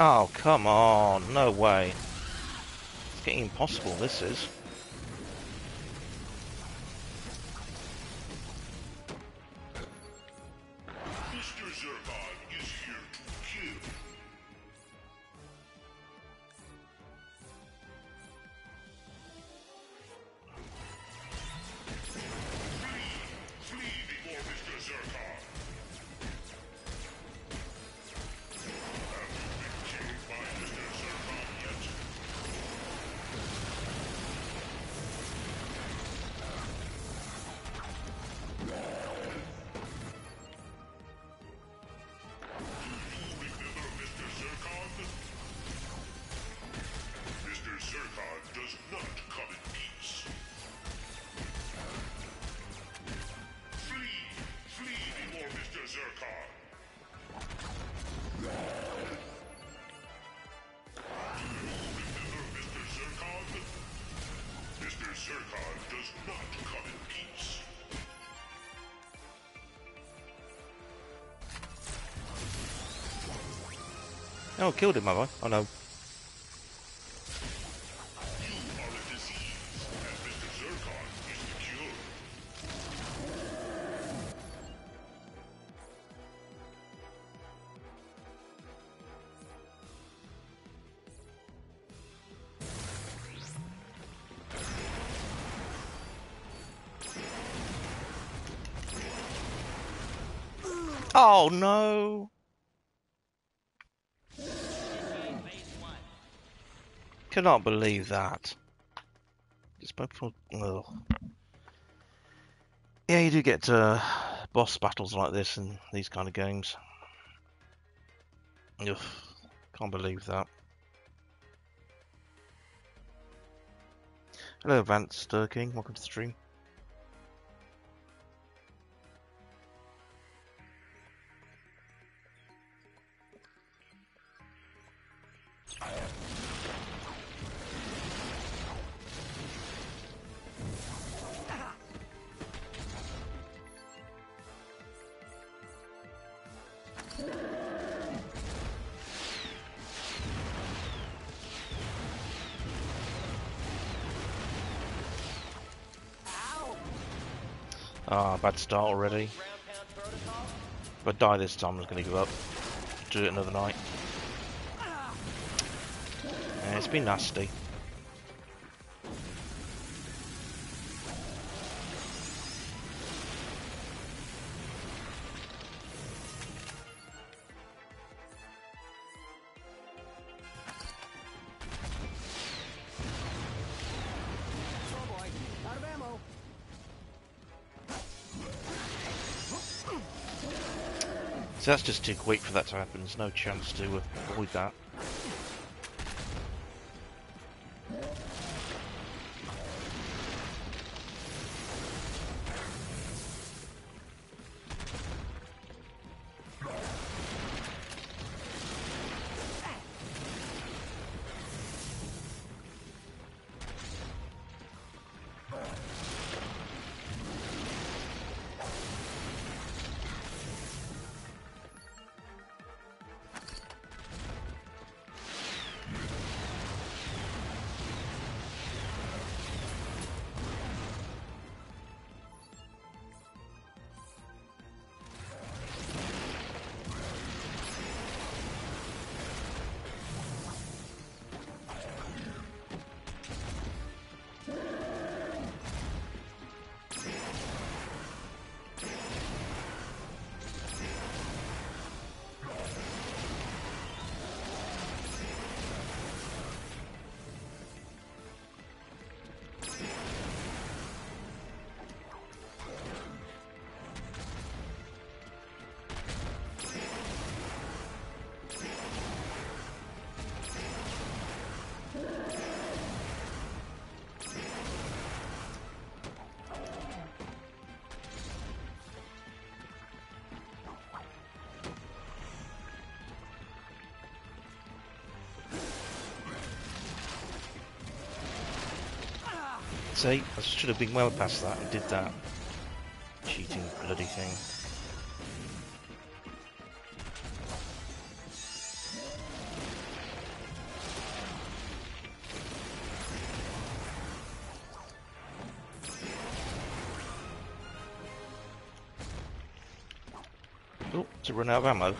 Oh, come on. No way. It's getting impossible, this is. Oh, killed him, have I? Oh no. Oh, you are a disease, and Mr. Zurkon is the cure. Oh no! Cannot believe that. Ugh. Yeah, you do get uh, boss battles like this in these kind of games. Ugh, can't believe that. Hello, Vance Sturking. Welcome to the stream. Start already. If I die this time, I'm just going to give up. Do it another night. Yeah, it's been nasty. So that's just too quick for that to happen. There's no chance to avoid that. See, I should have been well past that and did that cheating bloody thing. Oh, to run out of ammo.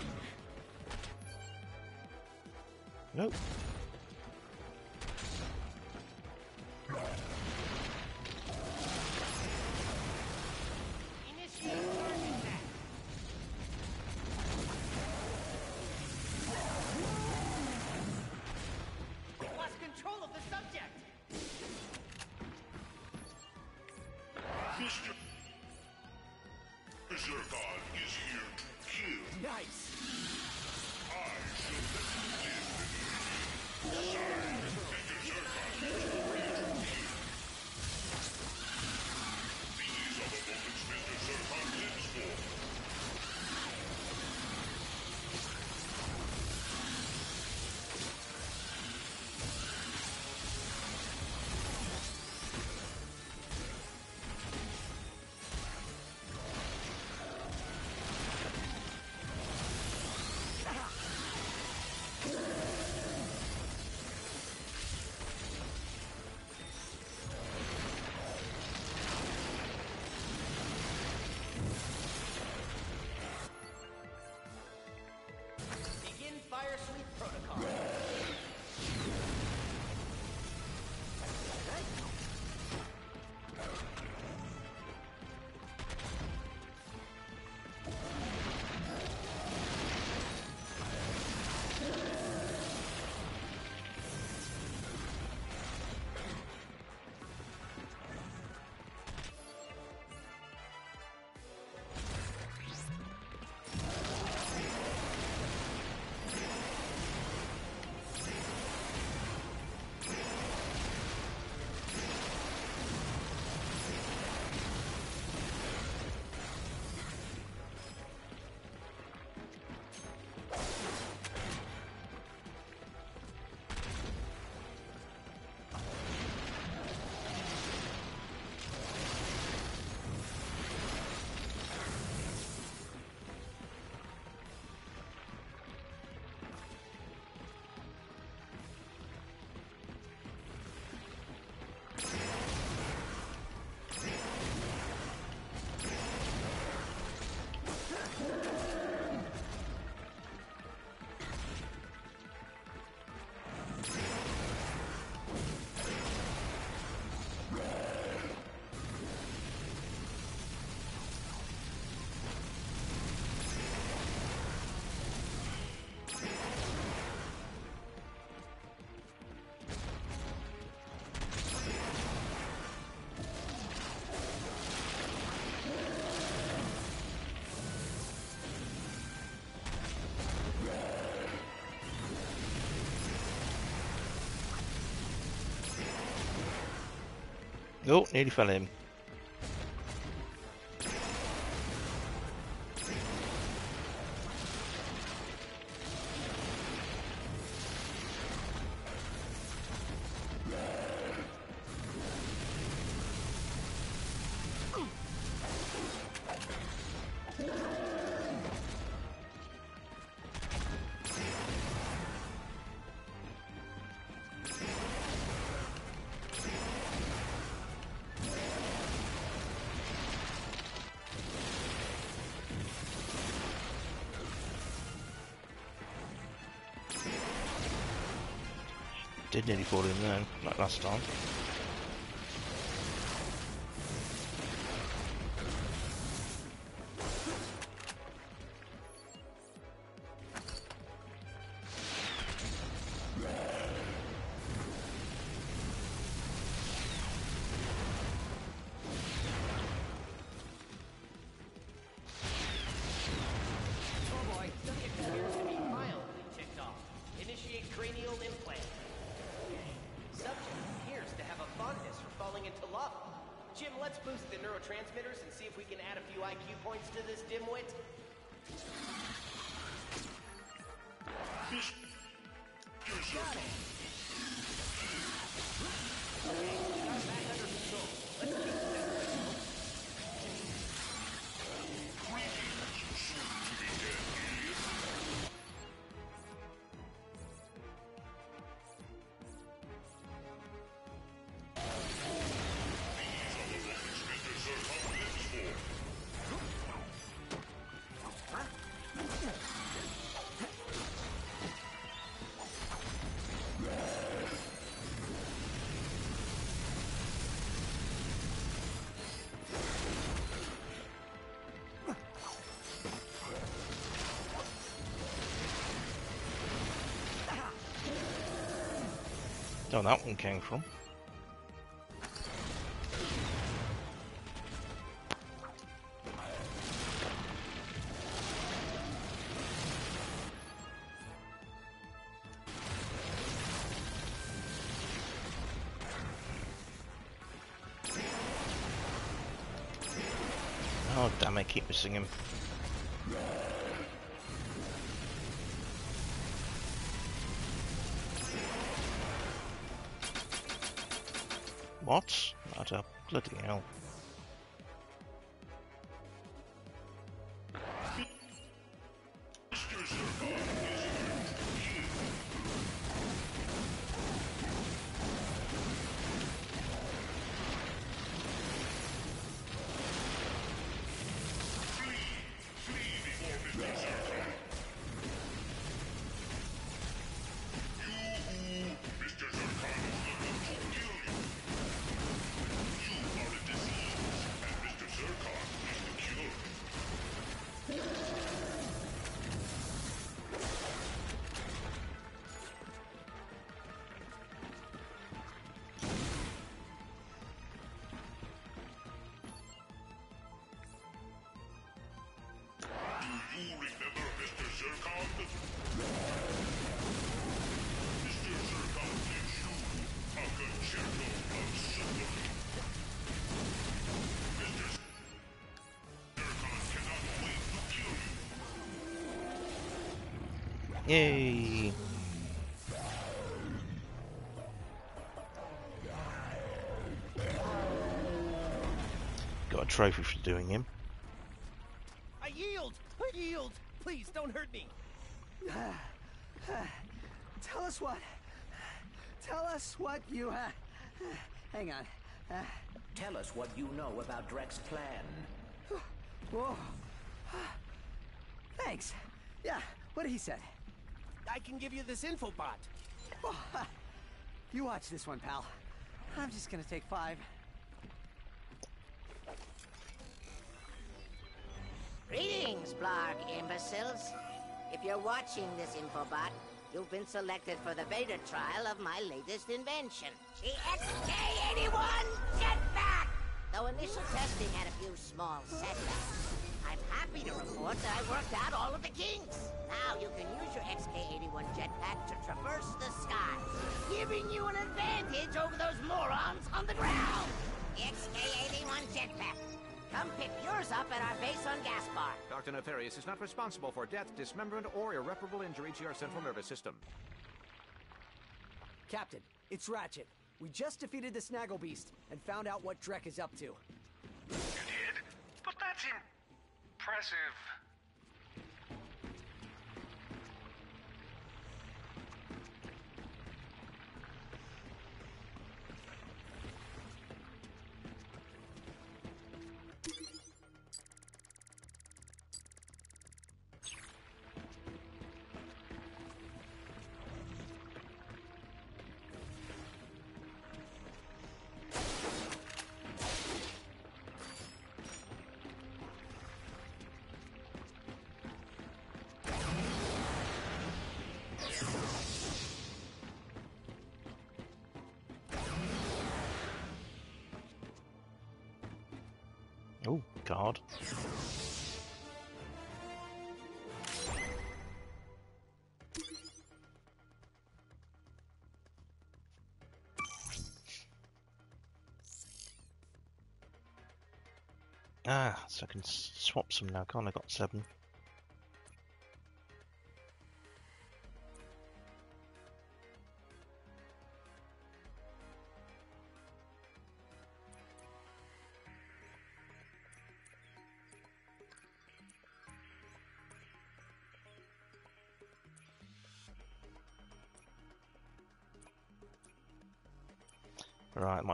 Oh, nearly fell in. did any fall in then, like last time. Oh, that one came from. Oh damn, I keep missing him. What? A bloody hell. Yay! Got a trophy for doing him. I yield! I yield! Please, don't hurt me! [sighs] Tell us what. Tell us what you ha. Hang on. Uh, Tell us what you know about Drek's plan. [sighs] whoa. [sighs] Thanks. Yeah, what did he said. I can give you this info bot. Oh, [sighs] you watch this one, pal. I'm just gonna take five. Greetings, Blarg imbeciles. If you're watching this infobot, you've been selected for the beta trial of my latest invention, the XK-81 Jetpack! Though initial testing had a few small setbacks, I'm happy to report that I worked out all of the kinks. Now you can use your XK-81 Jetpack to traverse the skies, giving you an advantage over those morons on the ground. The XK-81 Jetpack. Come pick yours up at our base on Gaspar. Dr. Nefarious is not responsible for death, dismemberment, or irreparable injury to your central nervous system. Captain, it's Ratchet. We just defeated the Snaggle Beast and found out what Drek is up to. You did? But that's impressive. God. Ah, so I can swap some now, can't I? Got seven.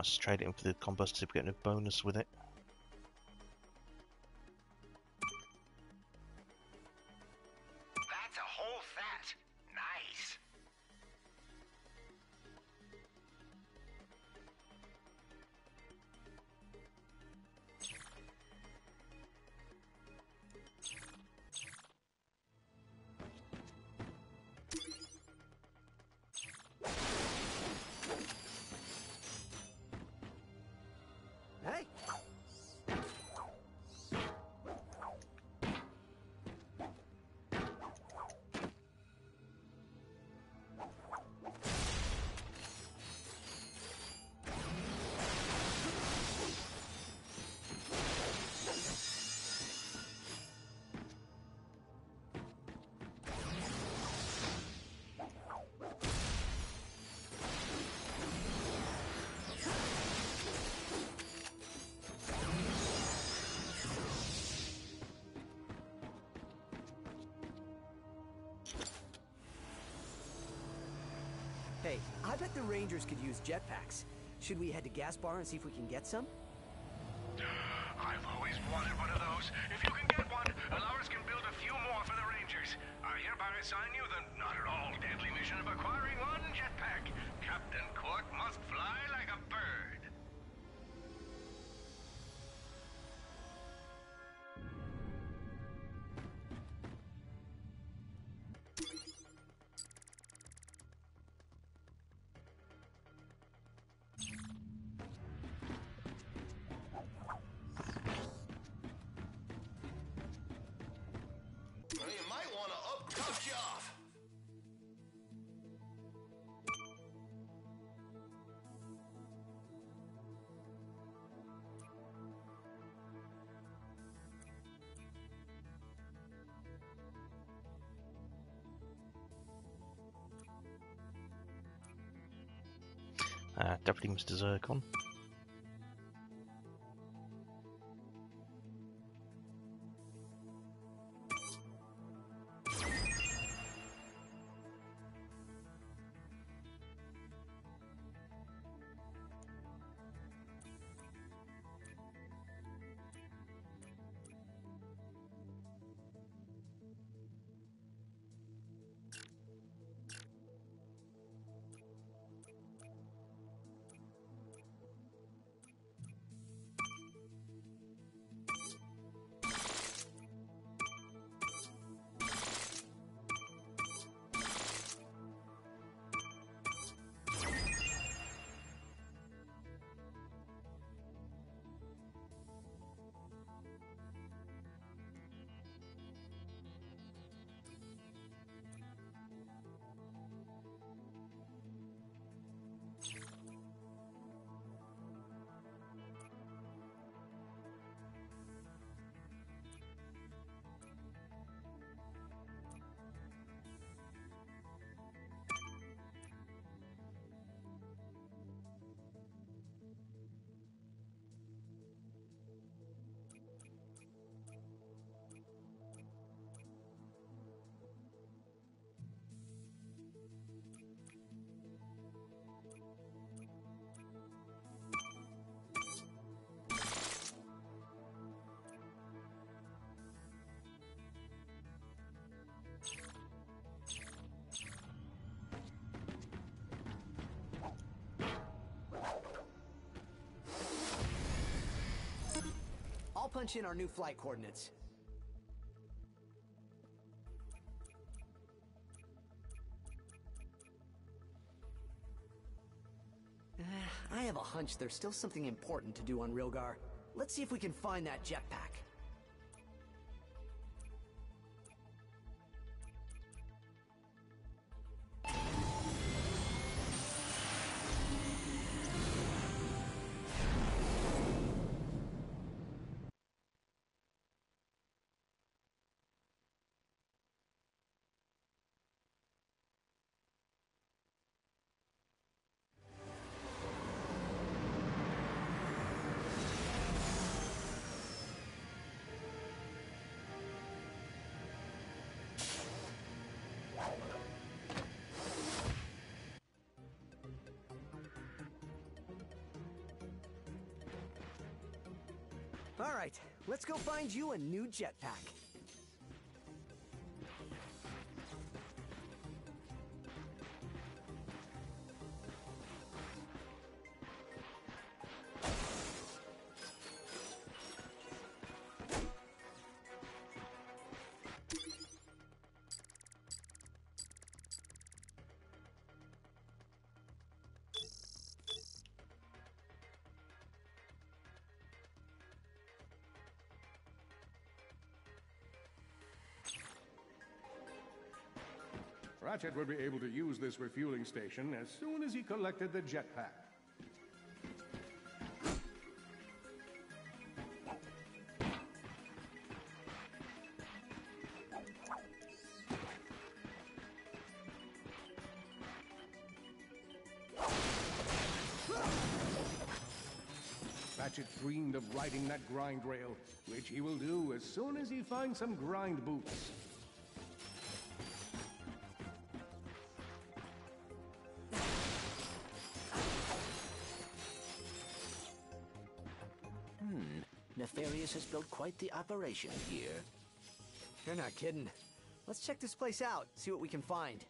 Might just trade it in for the combustible, getting a bonus with it. Use jetpacks. Should we head to Gaspar and see if we can get some? Top. Uh, Deputy Mr. Zurkon. Punch in our new flight coordinates. Uh, I have a hunch there's still something important to do on Rilgar. Let's see if we can find that jetpack. Let's go find you a new jetpack. Ratchet would be able to use this refueling station as soon as he collected the jetpack. Ratchet dreamed of riding that grind rail, which he will do as soon as he finds some grind boots. Chris has built quite the operation here. You're not kidding. Let's check this place out, see what we can find.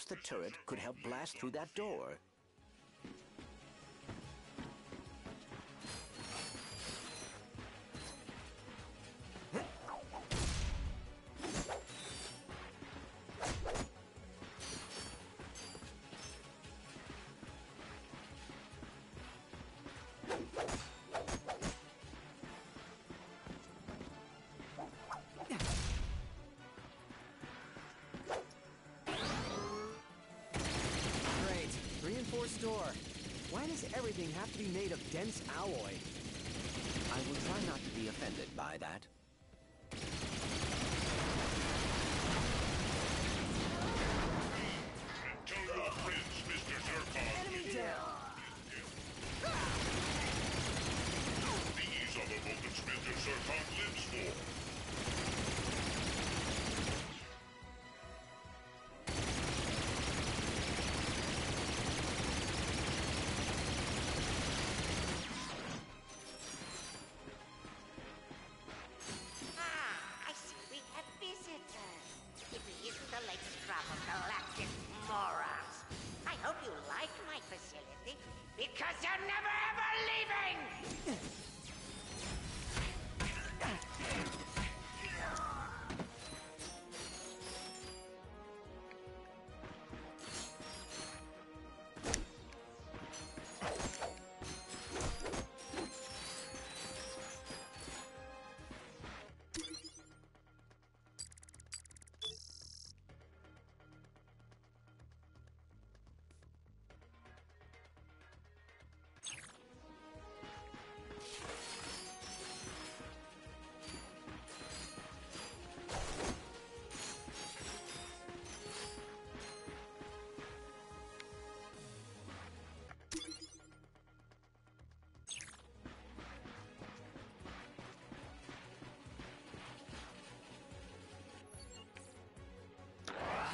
Perhaps the turret could help blast through that door.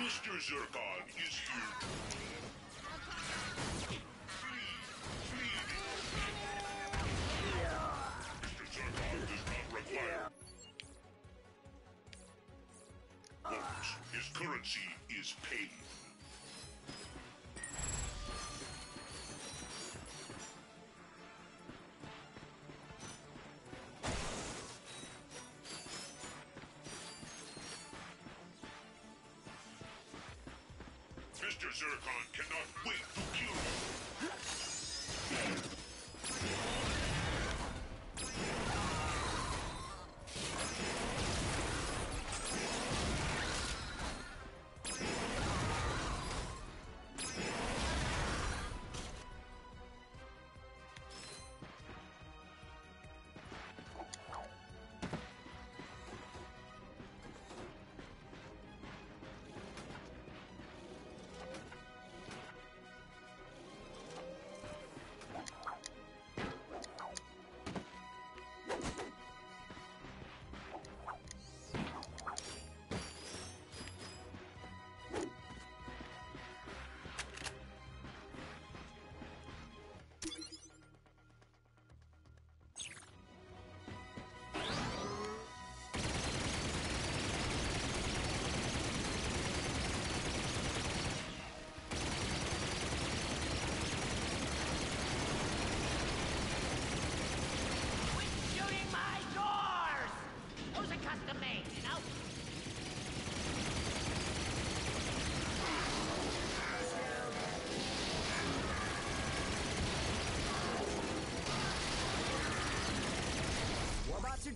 Mr. Zurkon is here Mr. Zurkon cannot wait to kill you.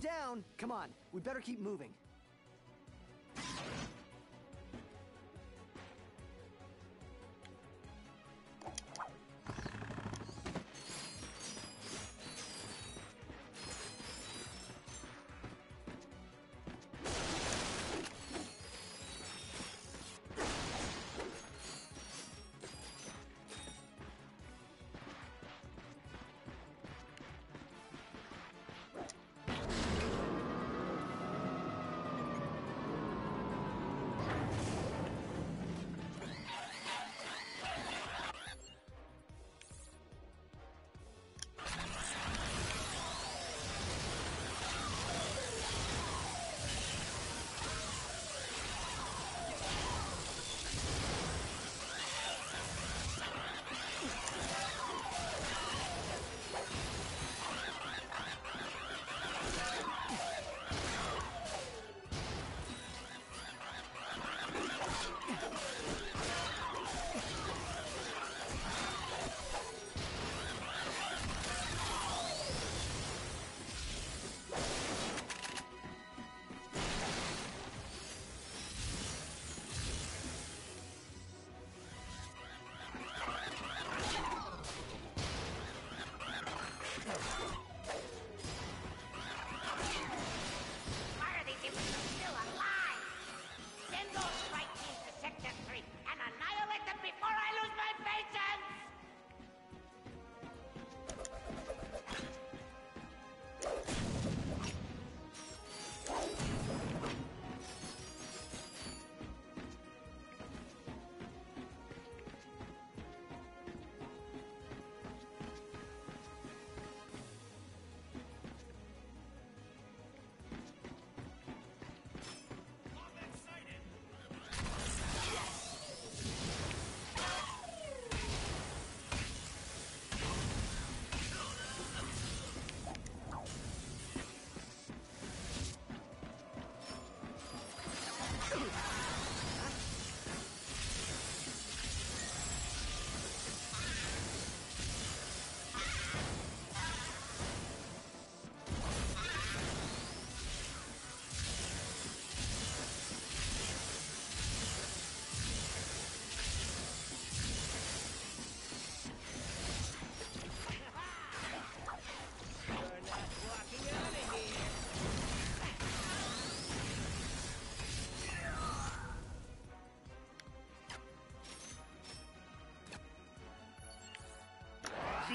Down. Come on, we better keep moving.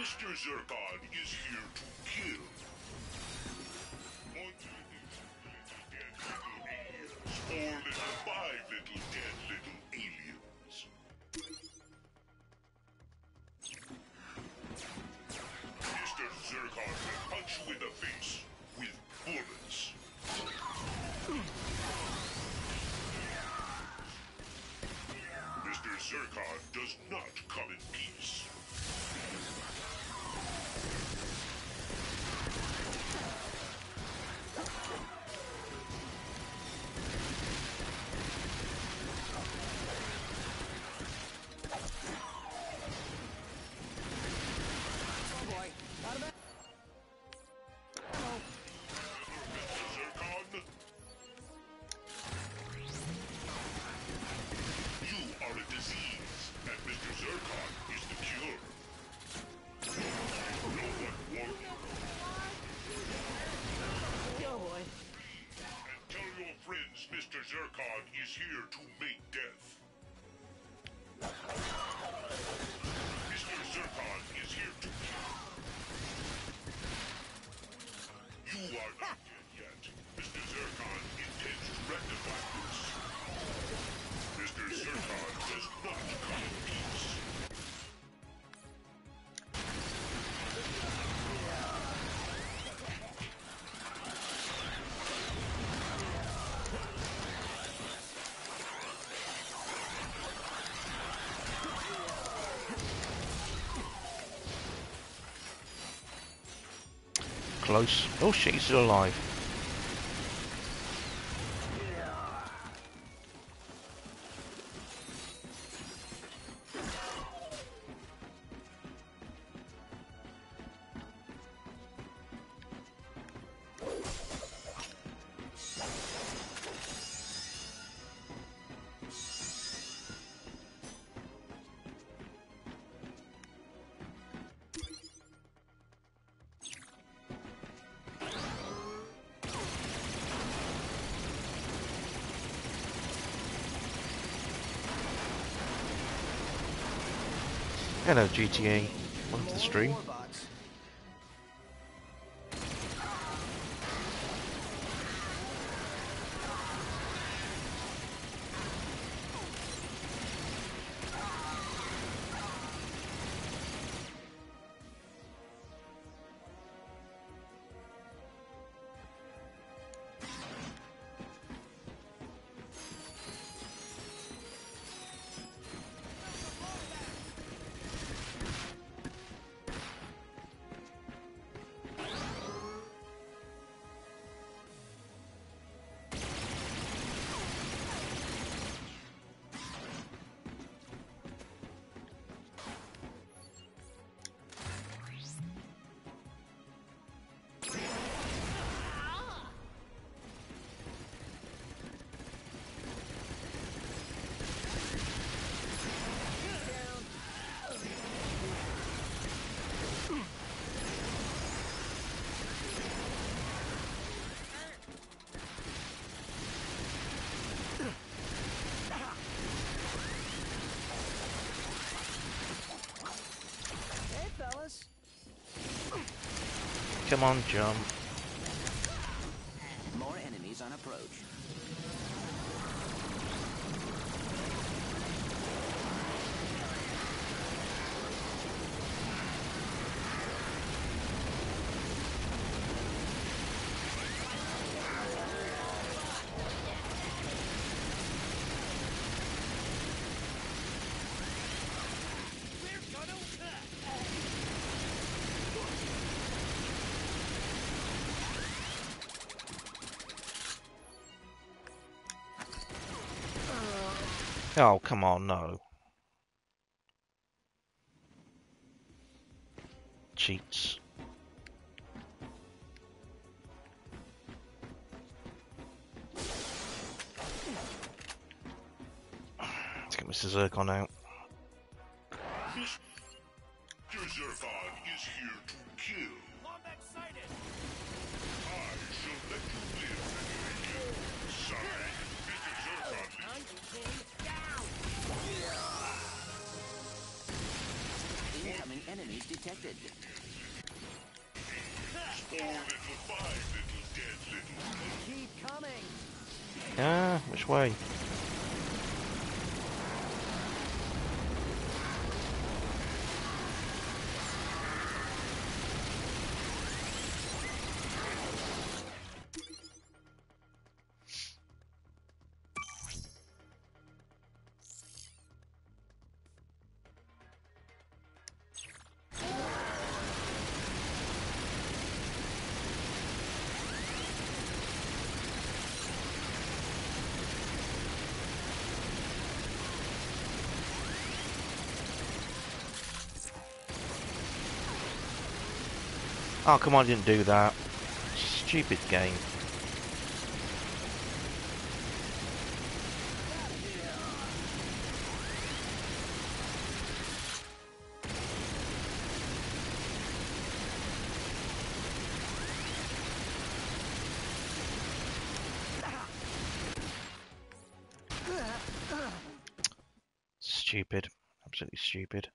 Mr. Zurkon is here to kill. To little dead little aliens, or little five little dead little aliens. Mr. Zurkon will punch you in the face with bullets. Mr. Zurkon does not come in peace. Close. Oh shit, he's still alive. Hello GTA. Welcome to the stream. Come on, jump. Oh, come on, no. Cheats. Let's get Mr. Zurkon out. Oh, come on, I didn't do that. Stupid game. Stupid. Absolutely stupid.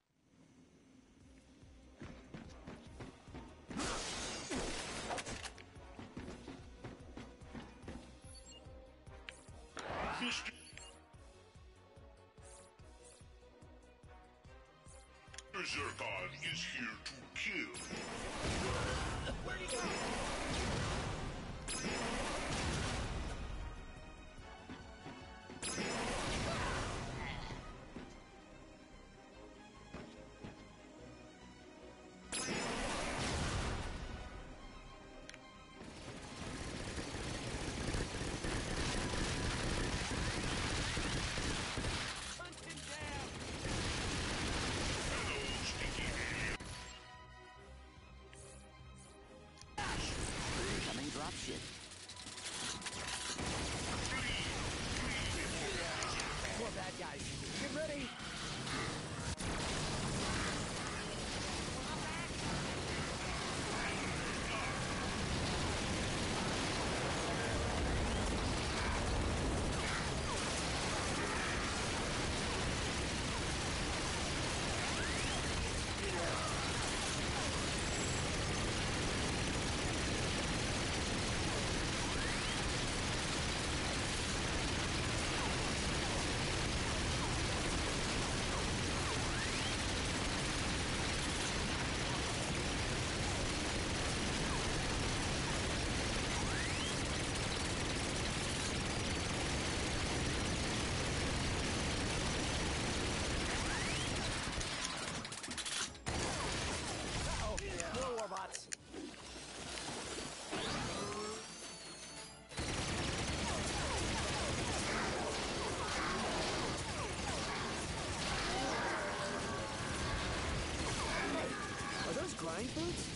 giant boots?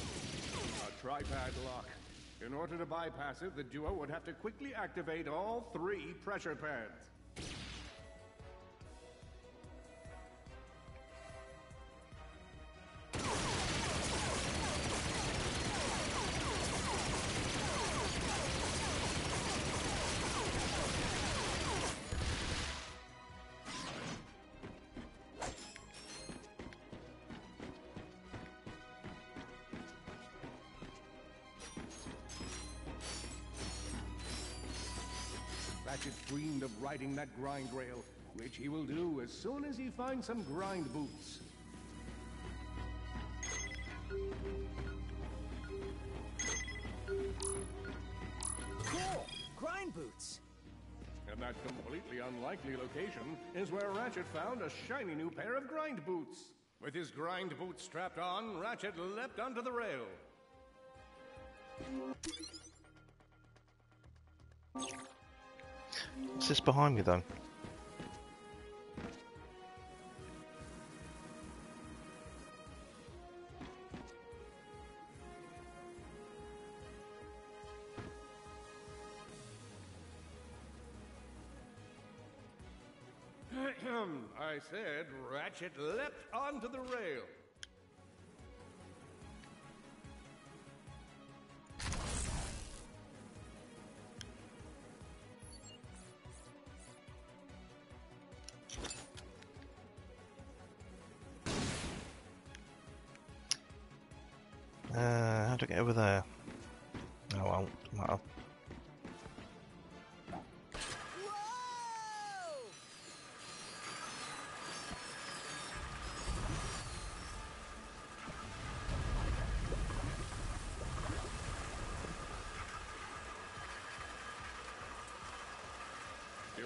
A lock. In order to bypass it, the duo would have to quickly activate all three pressure pads. Ratchet dreamed of riding that grind rail, which he will do as soon as he finds some grind boots. Cool! Grind boots! And that completely unlikely location is where Ratchet found a shiny new pair of grind boots. With his grind boots strapped on, Ratchet leapt onto the rail. What's this behind me though? [clears throat] I said Ratchet leapt onto the rail.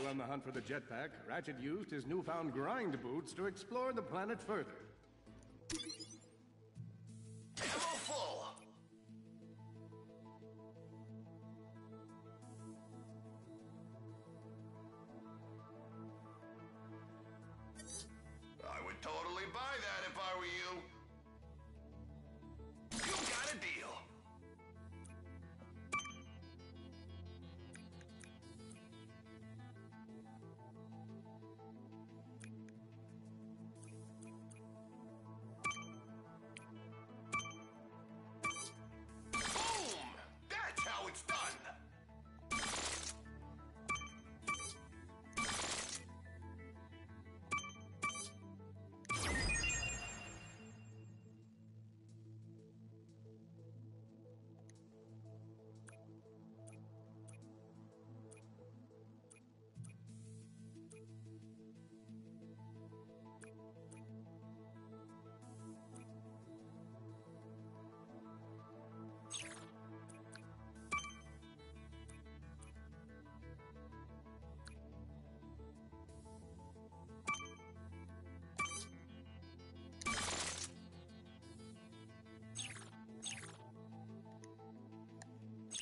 On the hunt for the jetpack, Ratchet used his newfound grind boots to explore the planet further.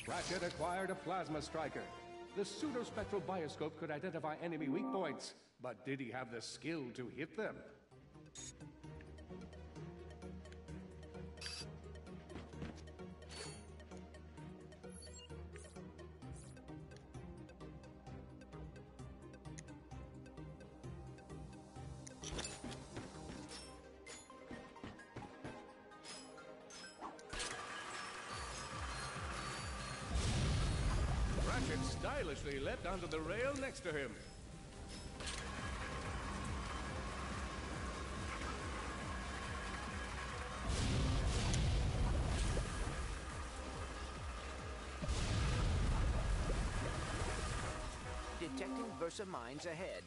Ratchet acquired a plasma striker. The pseudospectral bioscope could identify enemy weak points, but did he have the skill to hit them? The rail next to him. Detecting Versa mines ahead.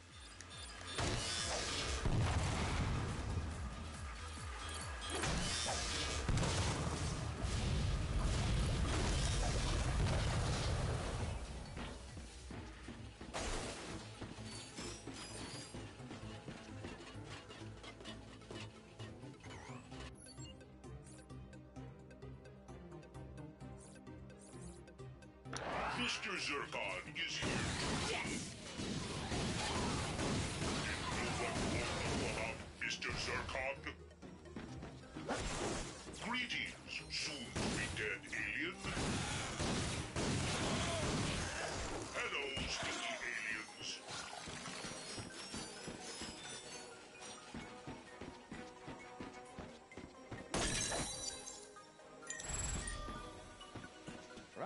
Mr. Zurkon is here. Yes! Mr. Zurkon? Greetings, soon to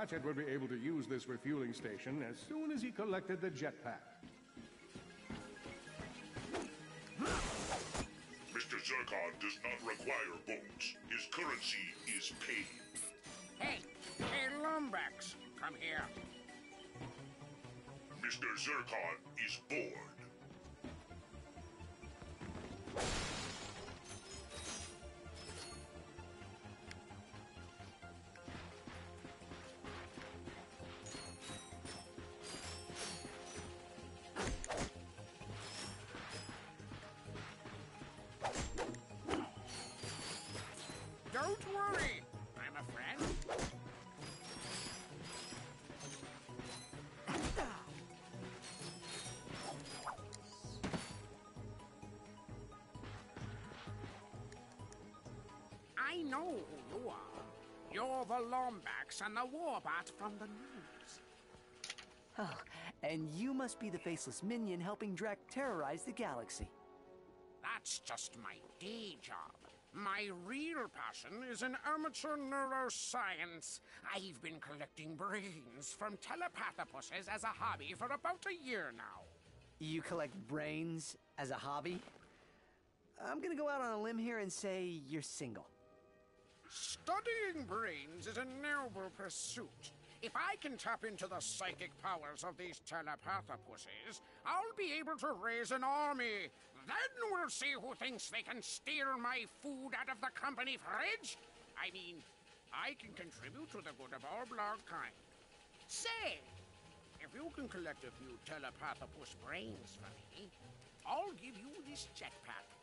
Ratchet would be able to use this refueling station as soon as he collected the jetpack. I know who you are. You're the Lombax and the Warbot from the news. Oh, and you must be the faceless minion helping Drek terrorize the galaxy. That's just my day job. My real passion is in amateur neuroscience. I've been collecting brains from telepathopuses as a hobby for about a year now. You collect brains as a hobby? I'm gonna go out on a limb here and say you're single. Studying brains is a noble pursuit. If I can tap into the psychic powers of these telepathopuses, I'll be able to raise an army. Then we'll see who thinks they can steal my food out of the company fridge. I mean, I can contribute to the good of all Blarg kind. Say, if you can collect a few telepathopus brains for me, I'll give you this jetpack.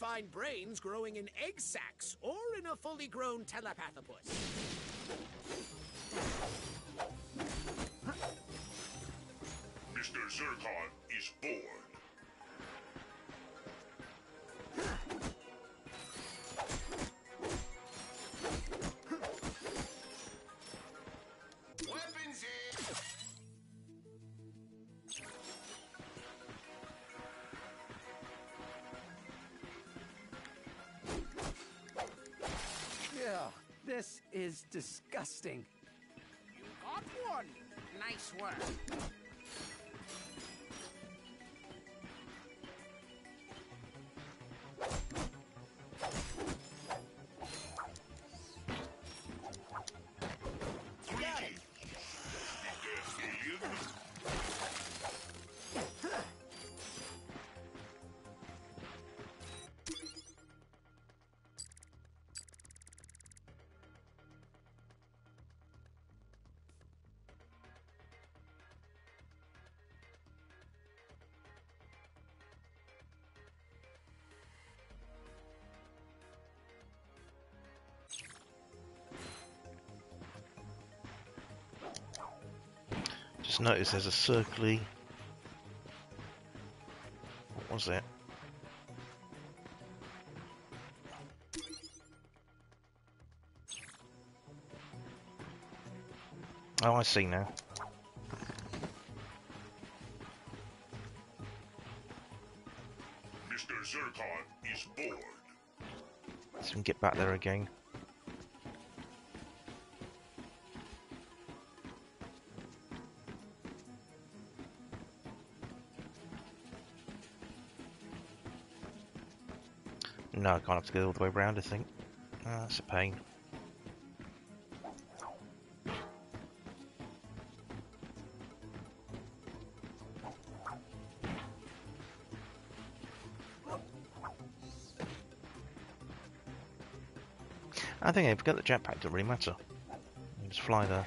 Find brains growing in egg sacs or in a fully grown telepathopus. Mr. Zurkon is bored. Is disgusting. You got one. Nice work. Just notice there's a circly. What was it? Oh, I see now. Mr. Zurkon is bored. Let's even get back there again. Have to go all the way around, I think. Ah, that's a pain. I think if we get the jetpack, it doesn't really matter. You just fly there.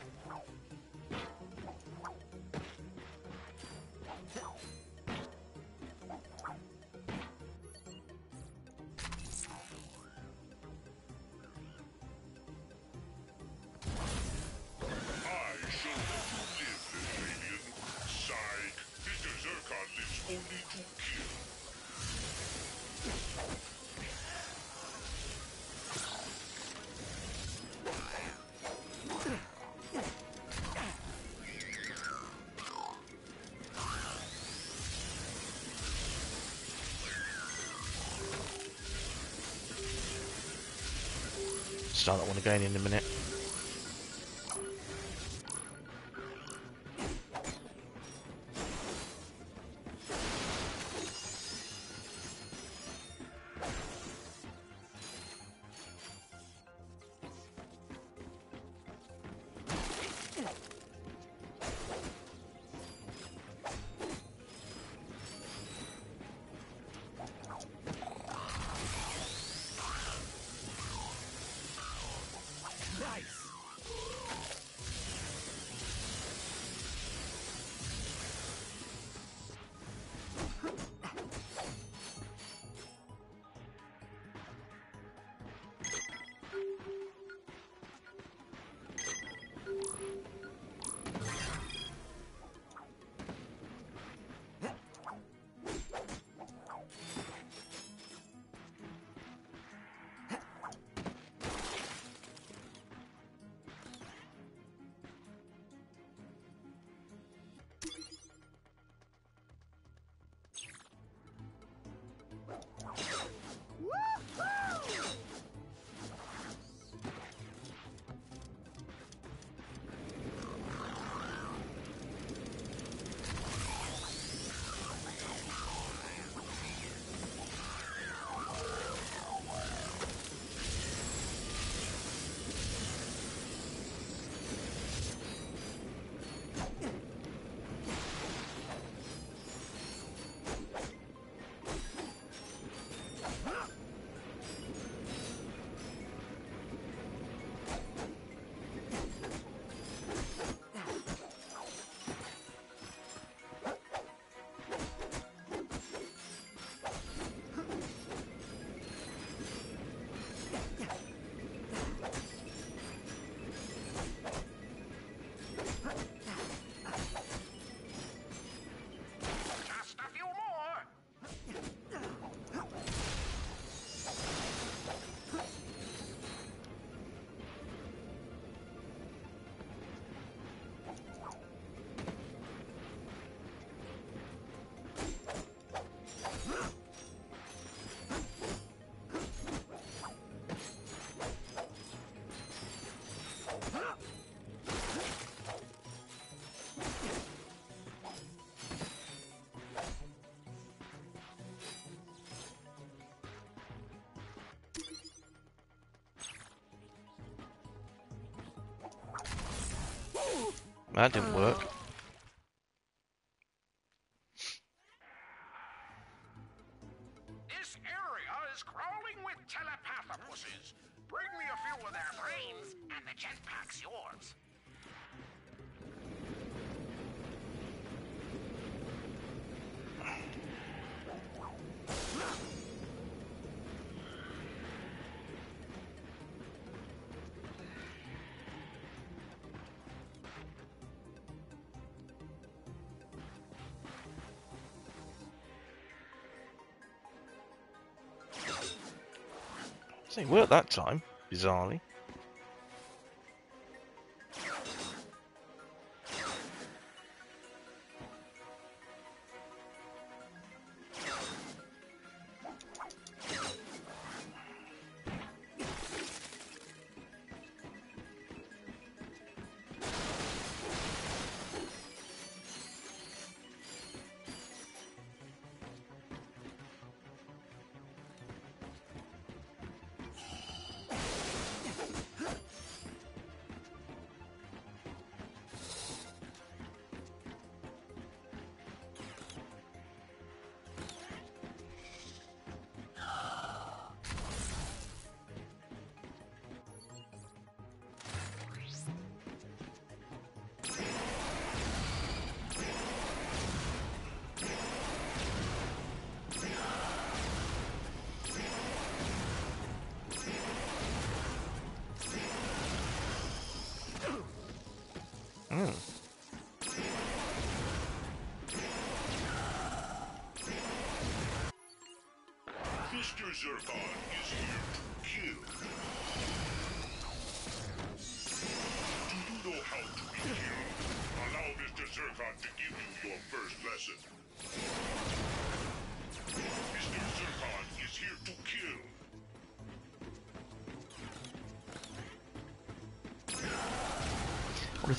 again in a minute. That didn't work. It worked that time, bizarrely.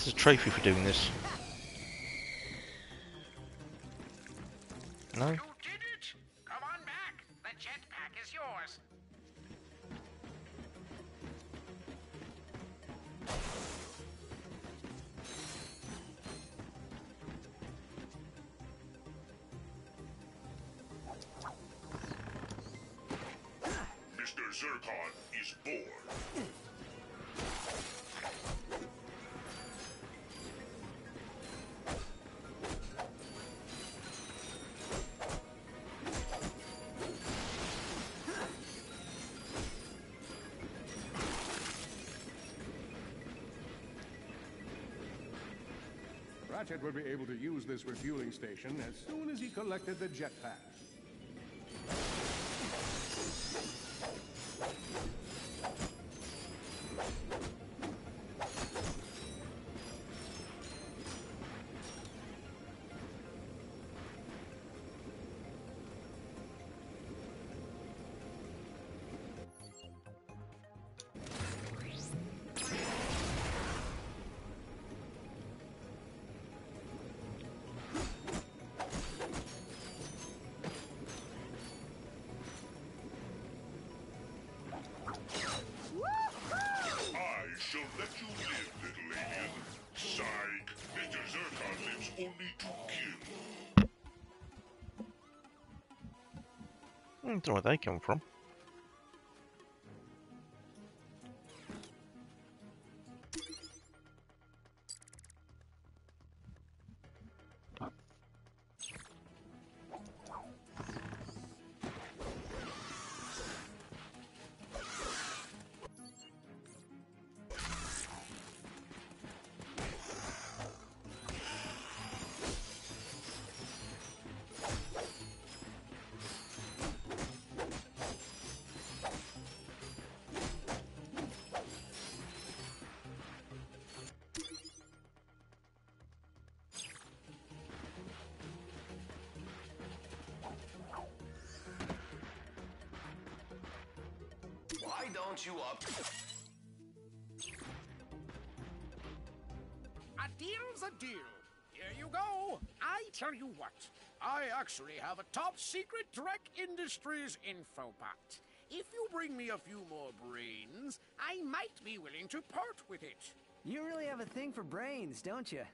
The trophy for doing this? Ratchet would be able to use this refueling station as soon as he collected the jetpack. Know where they come from. Actually have a top secret Drek Industries infobot. If you bring me a few more brains, I might be willing to part with it. You really have a thing for brains, don't you?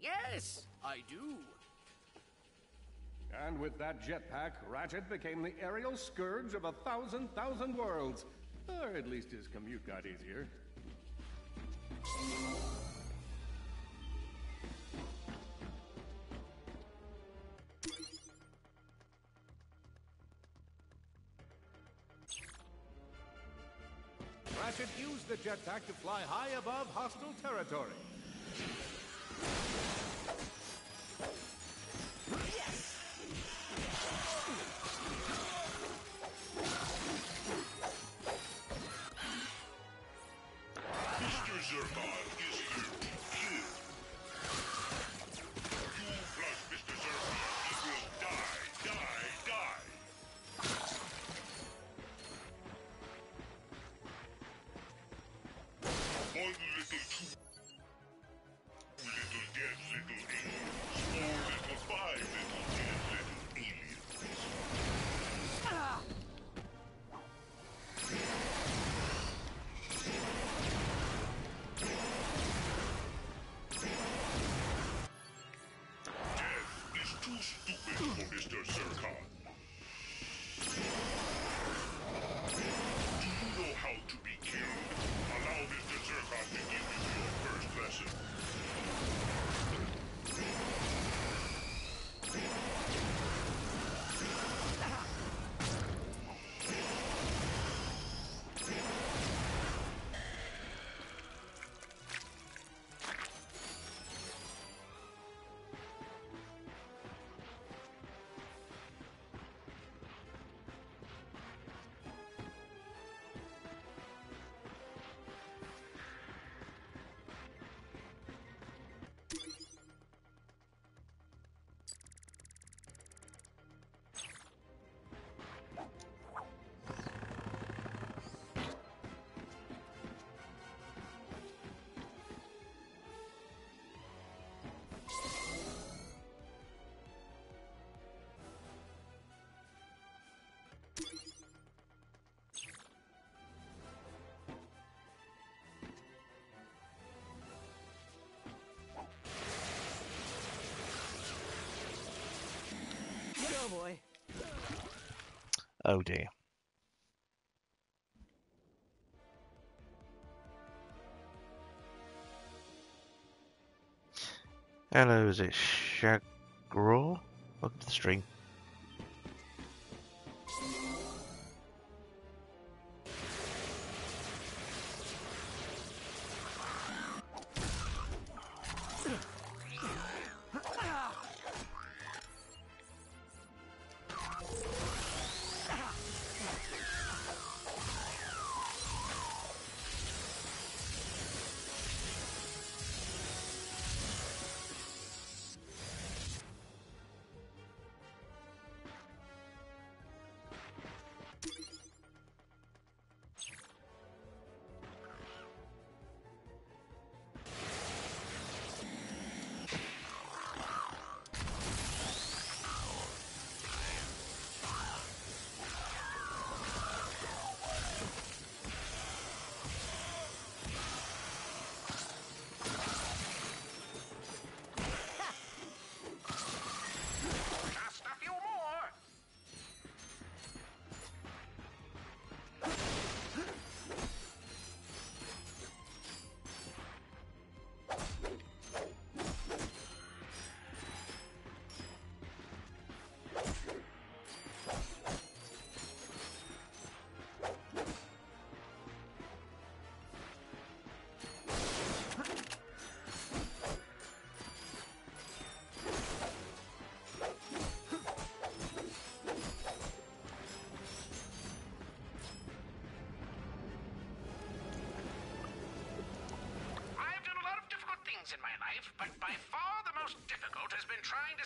Yes, I do. And with that jetpack, Ratchet became the aerial scourge of a thousand thousand worlds. Or at least his commute got easier. Jetpack to fly high above hostile territory. Master Zurkon. Oh boy. Oh dear. Hello, is it Shagraw? Welcome to the stream.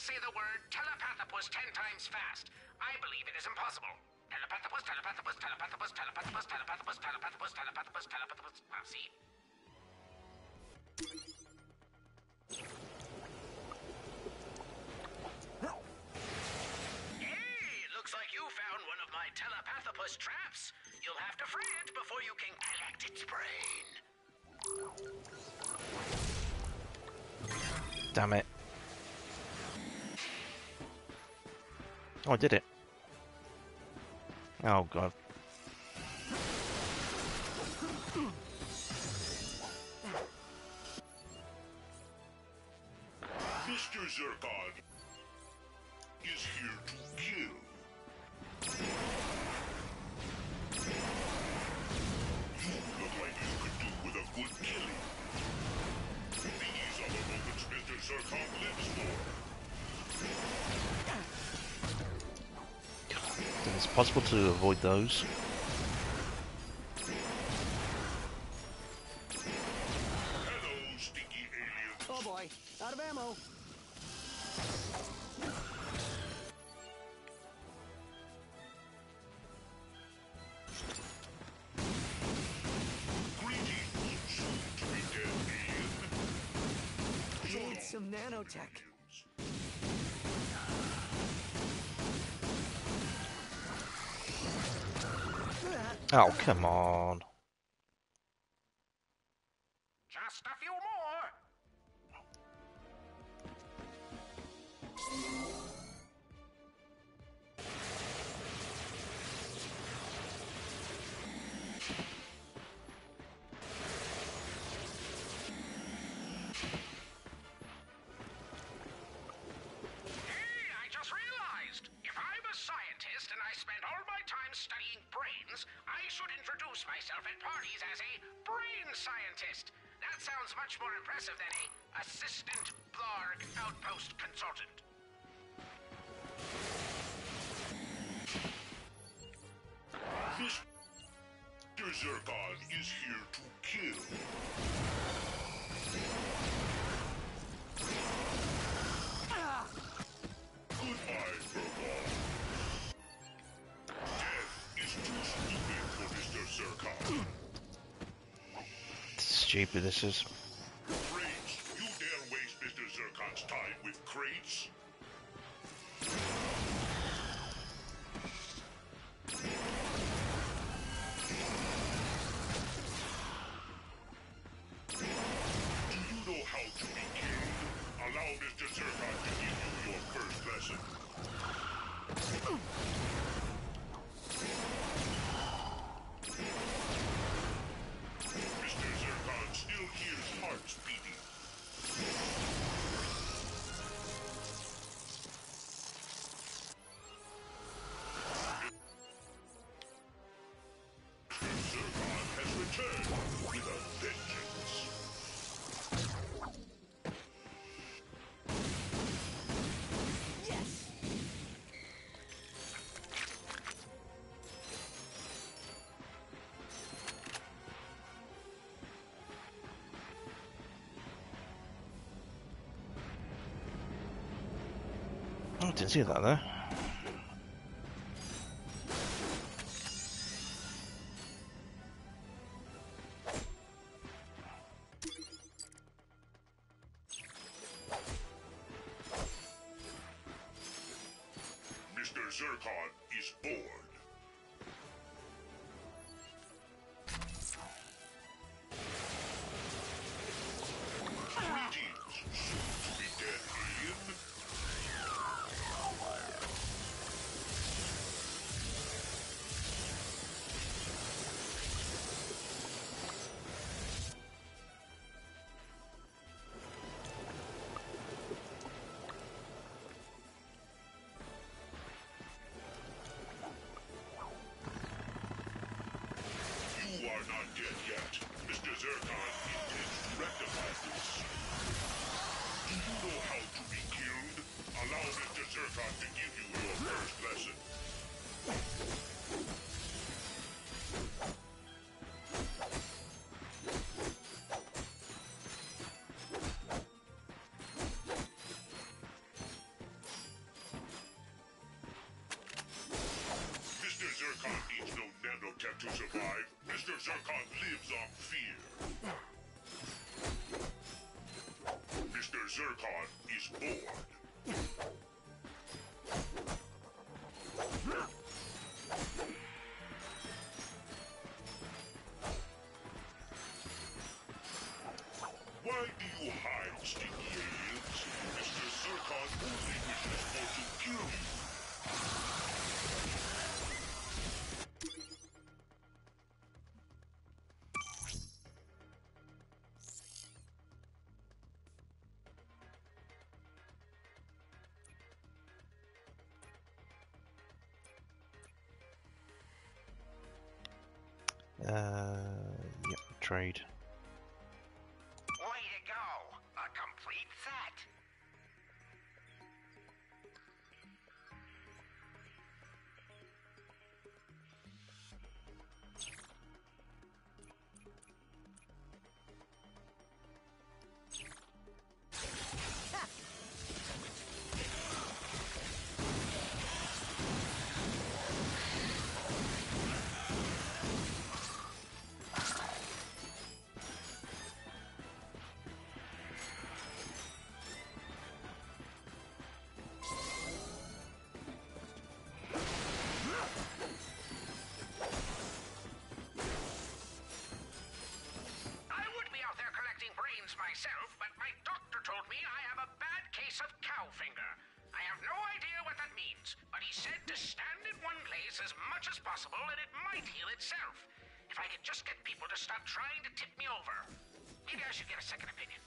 say the word telepathopus ten times fast. I believe it is impossible. Telepathopus, telepathopus, telepathopus, telepathopus, telepathopus, telepathopus, telepathopus, telepathopus. Oh, see? Hey, looks like you found one of my telepathopus traps. You'll have to free it before you can collect its brain. Damn it. Oh, I did it. Oh, God. those. Oh, come on. stupid this is. 这个呢？dead yet. Mr. Zurkon Uh, yep, trade. I can just get people to stop trying to tip me over. Maybe I should get a second opinion.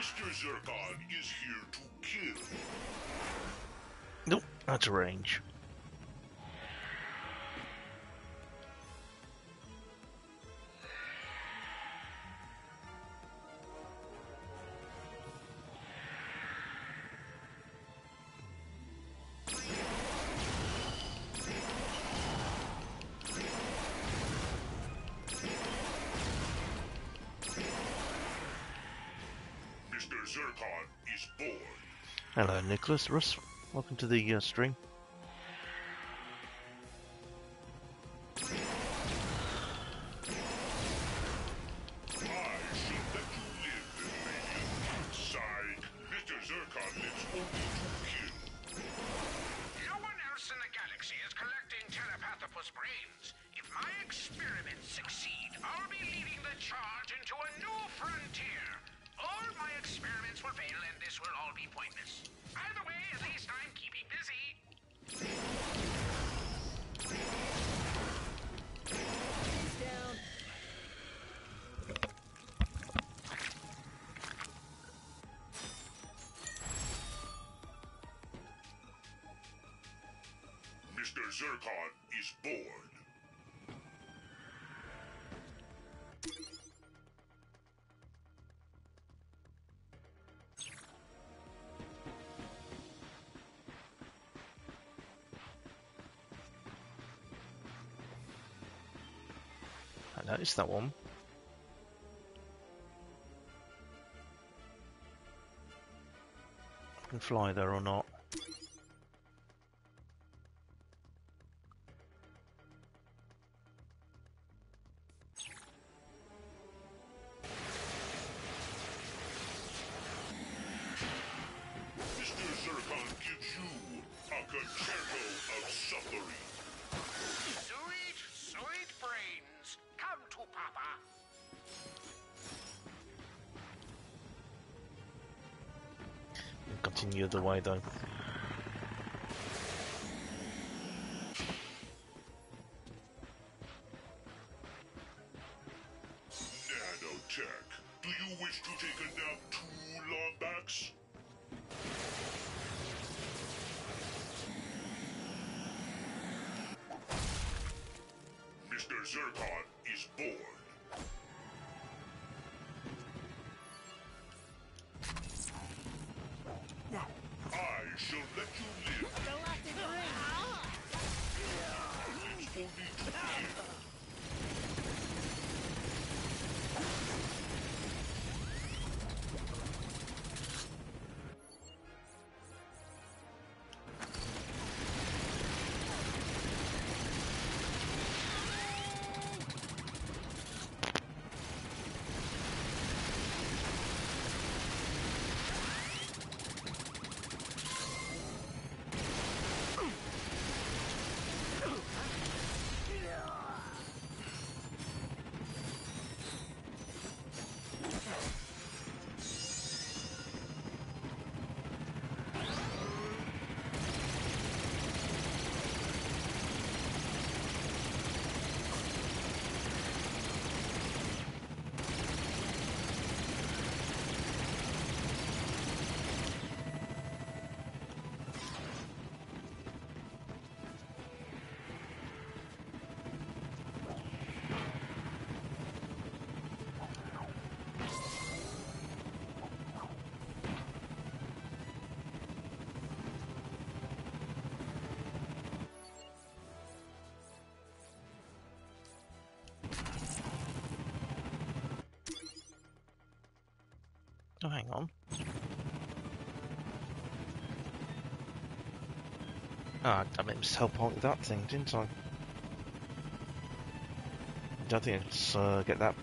Mr. Zurkon is here Nope, that's a range. Nicholas Russ. Welcome to the uh, stream. Zurkon is born. I noticed that one. I can fly there or not. the other way though. Oh, hang on. Ah, oh, damn it, self-parked that thing, didn't I? Don't think it's uh, get that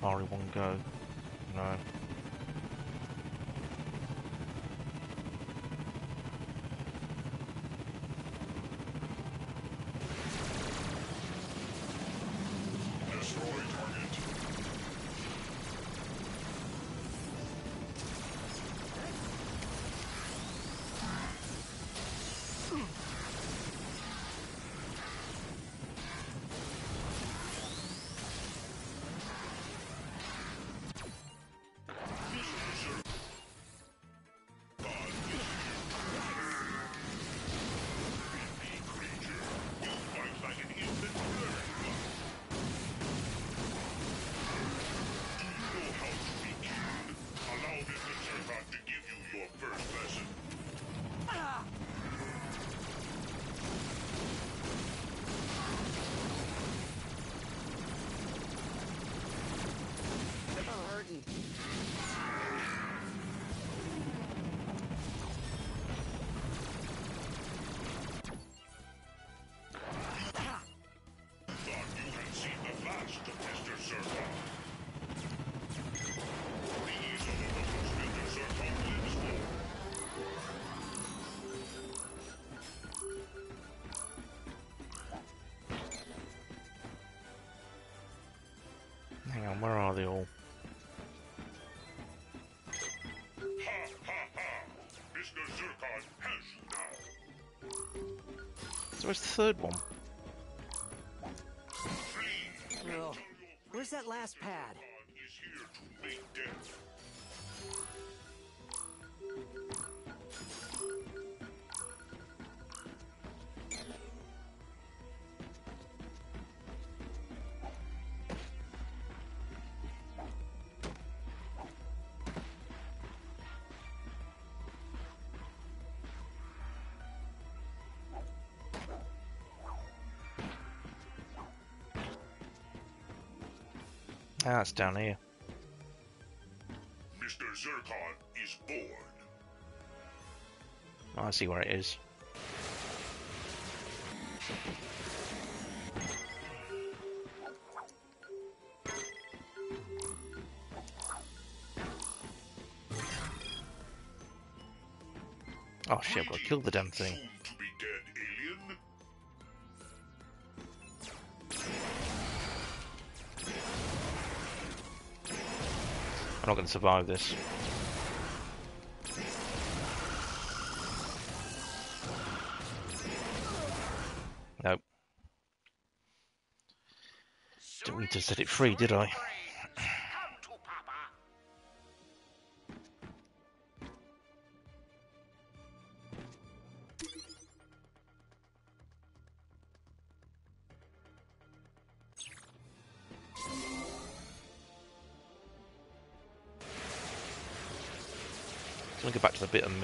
far in one go. No. they all? So where's the third one? Oh, where's that last pad? Ah, it's down here. Mr. Zurkon is bored. Oh, I see where it is. Oh shit, I've got to kill the damn thing. I'm not going to survive this. Nope. Didn't mean to set it free, did I?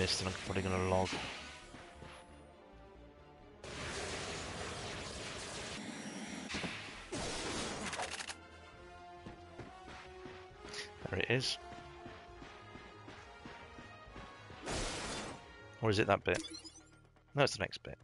To mist and I'm probably gonna log. There it is. Or is it that bit? No, it's the next bit.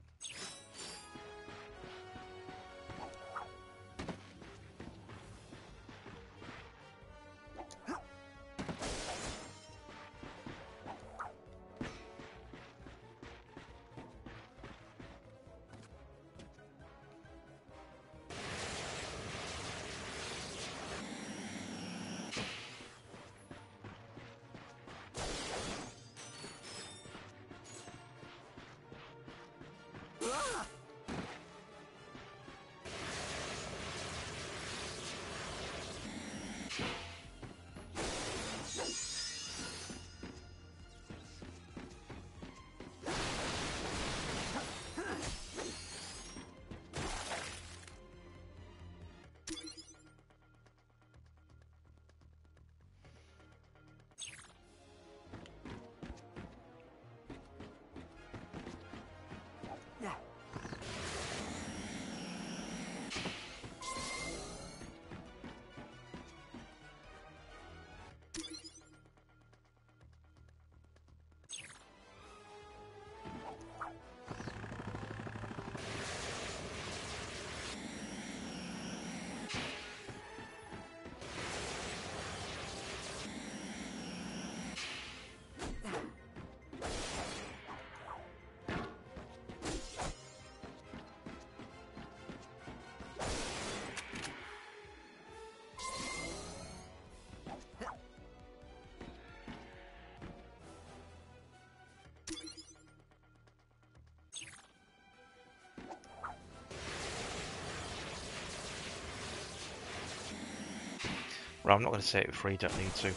Well, I'm not going to say it for free, don't need to.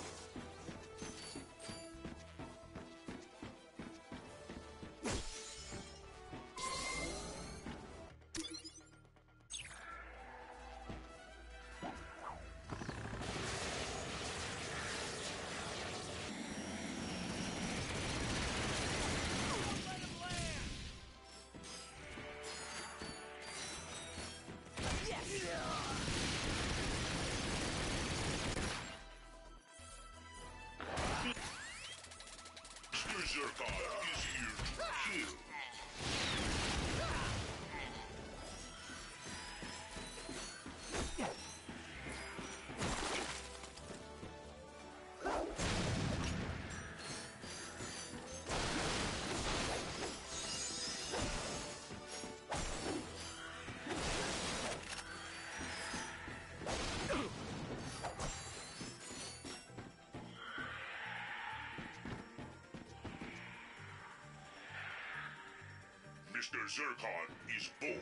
Mr. Zurkon is born.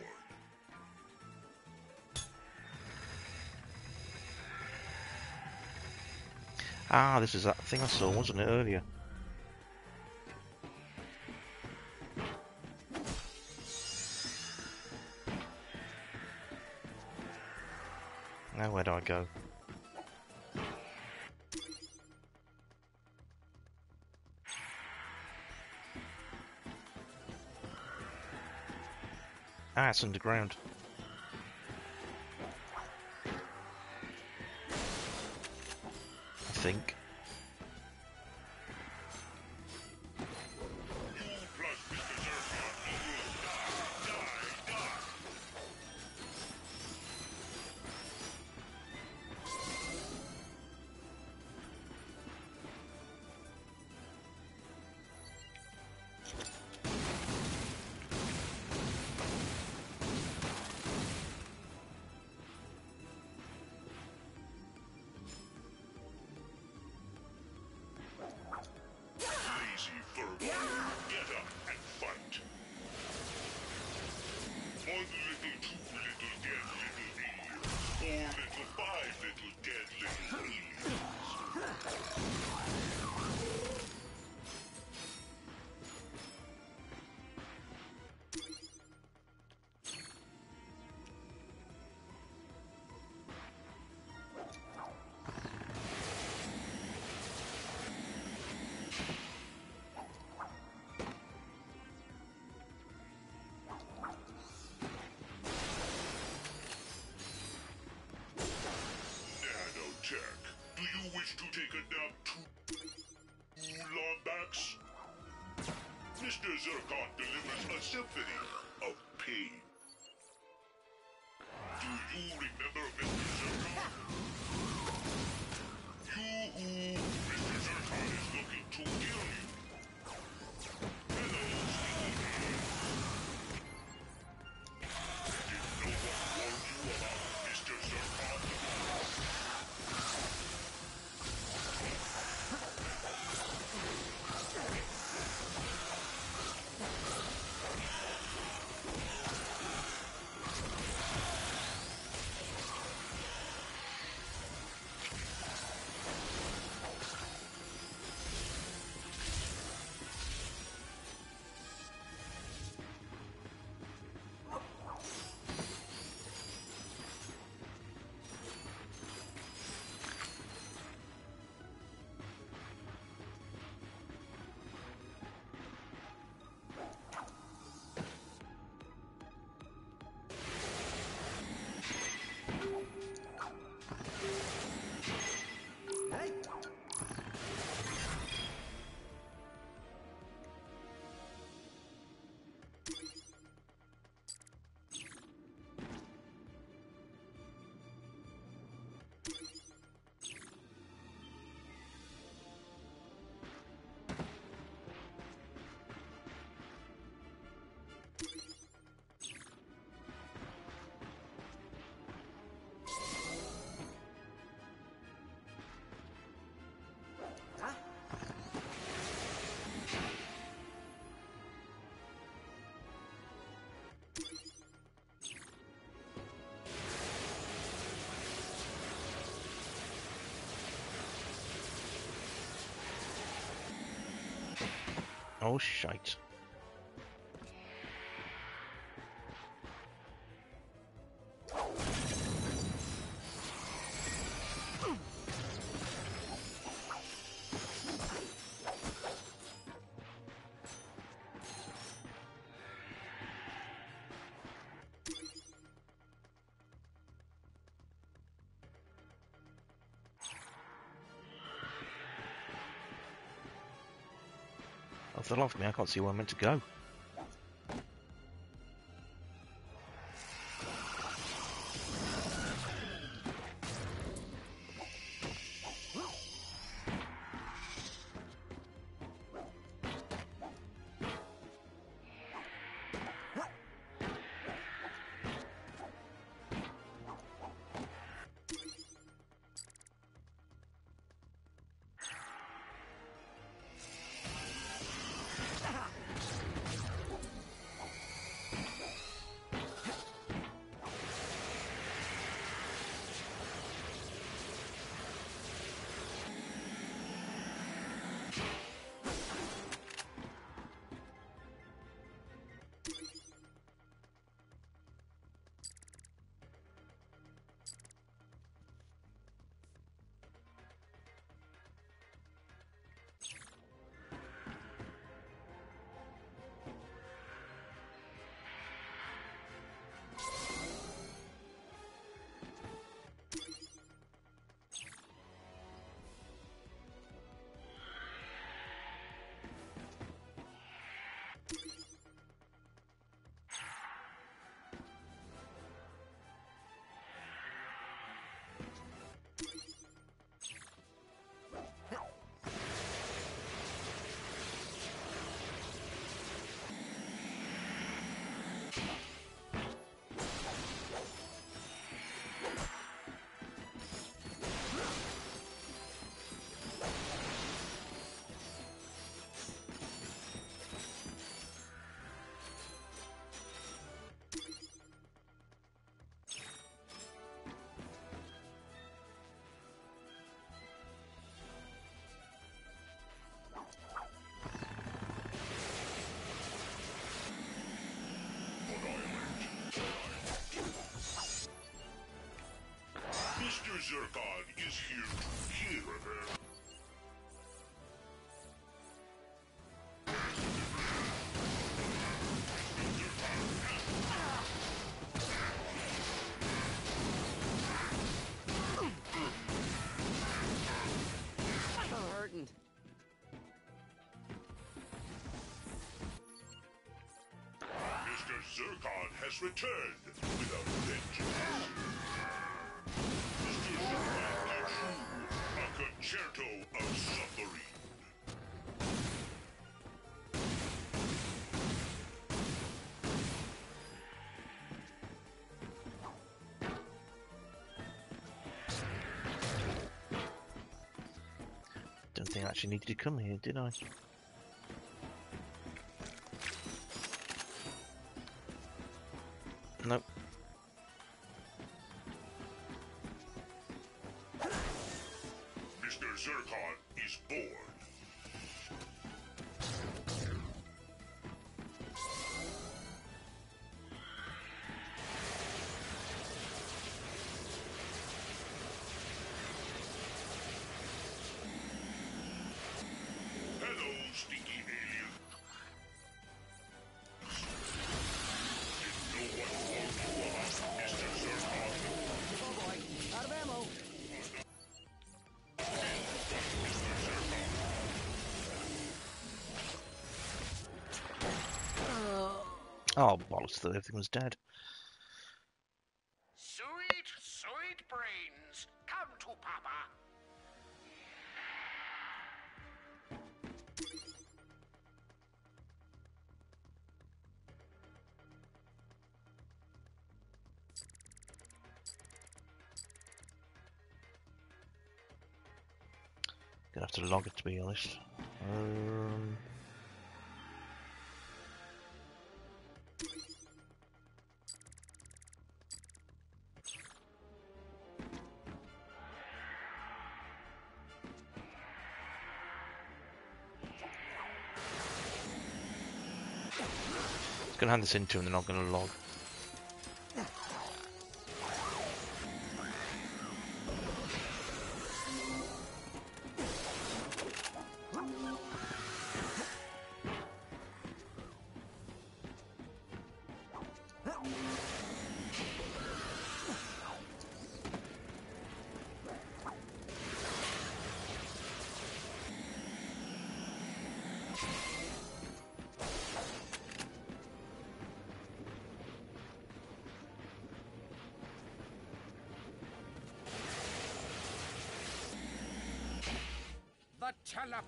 Ah, this is that thing I saw, wasn't it, earlier? Now where do I go? It's underground. Take a nap too, Lombax? Mr. Zurkon delivers a symphony of pain. Do you remember Mr. Zurkon? You Oh, shite. The life me, I can't see where I'm meant to go. Zurkon is here to hear them. Hurting. Mr. Zurkon has returned actually needed to come here, did I? Oh, bollocks, thought everything was dead. Sweet, sweet brains, come to Papa. Gonna have to log it to be honest. Um, gonna hand this in to him, then I'm gonna log.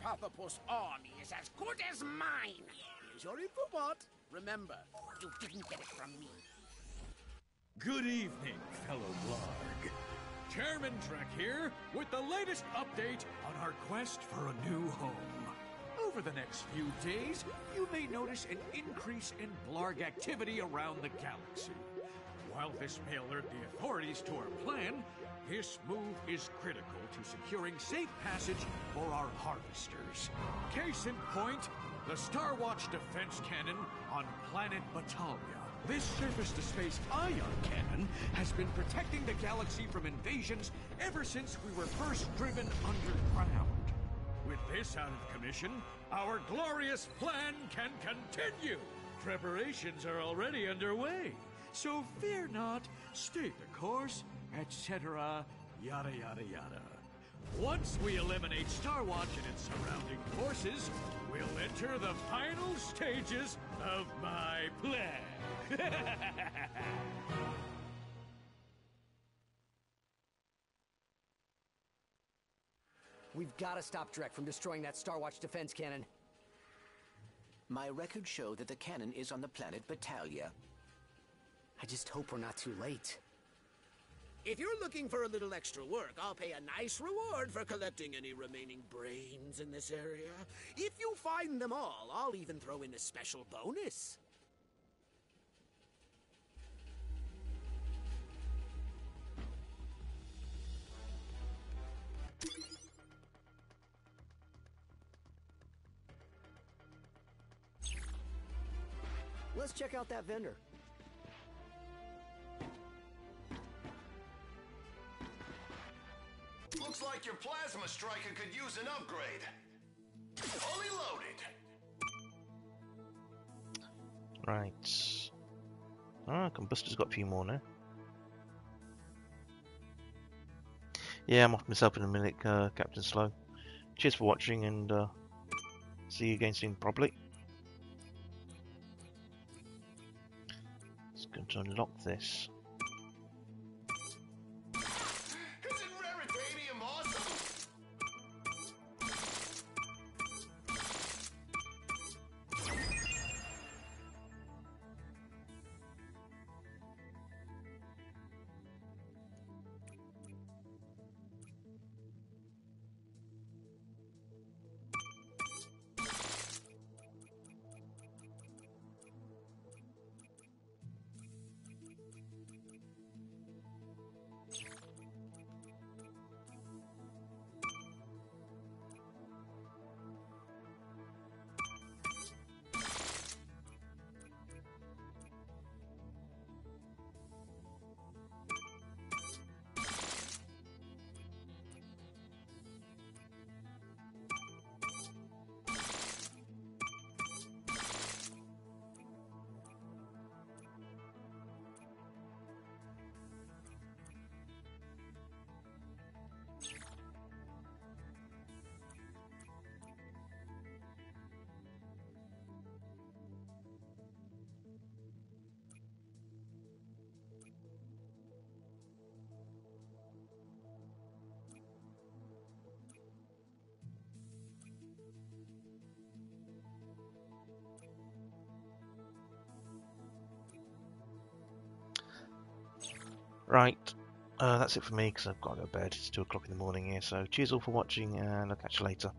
Telepathopus army is as good as mine. Here's your infobot. Remember, you didn't get it from me. Good evening, fellow Blarg. Chairman Drek here with the latest update on our quest for a new home. Over the next few days, you may notice an increase in Blarg activity around the galaxy. While this may alert the authorities to our plan, this move is critical to securing safe passage for our harvesters. Case in point, the Star Watch defense cannon on planet Batalia. This surface-to-space ion cannon has been protecting the galaxy from invasions ever since we were first driven underground. With this out of commission, our glorious plan can continue. Preparations are already underway, so fear not, stay the course, etc., yada yada yada. Once we eliminate Starwatch and its surrounding forces, we'll enter the final stages of my plan. [laughs] We've got to stop Drek from destroying that Starwatch defense cannon. My records show that the cannon is on the planet Batalia. I just hope we're not too late. If you're looking for a little extra work, I'll pay a nice reward for collecting any remaining brains in this area. If you find them all, I'll even throw in a special bonus. Let's check out that vendor. Like your plasma striker could use an upgrade. Fully loaded. Right. Ah, Combuster's got a few more now. Yeah, I'm off myself in a minute, uh, Captain Slow. Cheers for watching and uh, see you again soon, probably. Just going to unlock this. Right, uh, that's it for me because I've got to go to bed. It's 2 o'clock in the morning here, so cheers all for watching and I'll catch you later.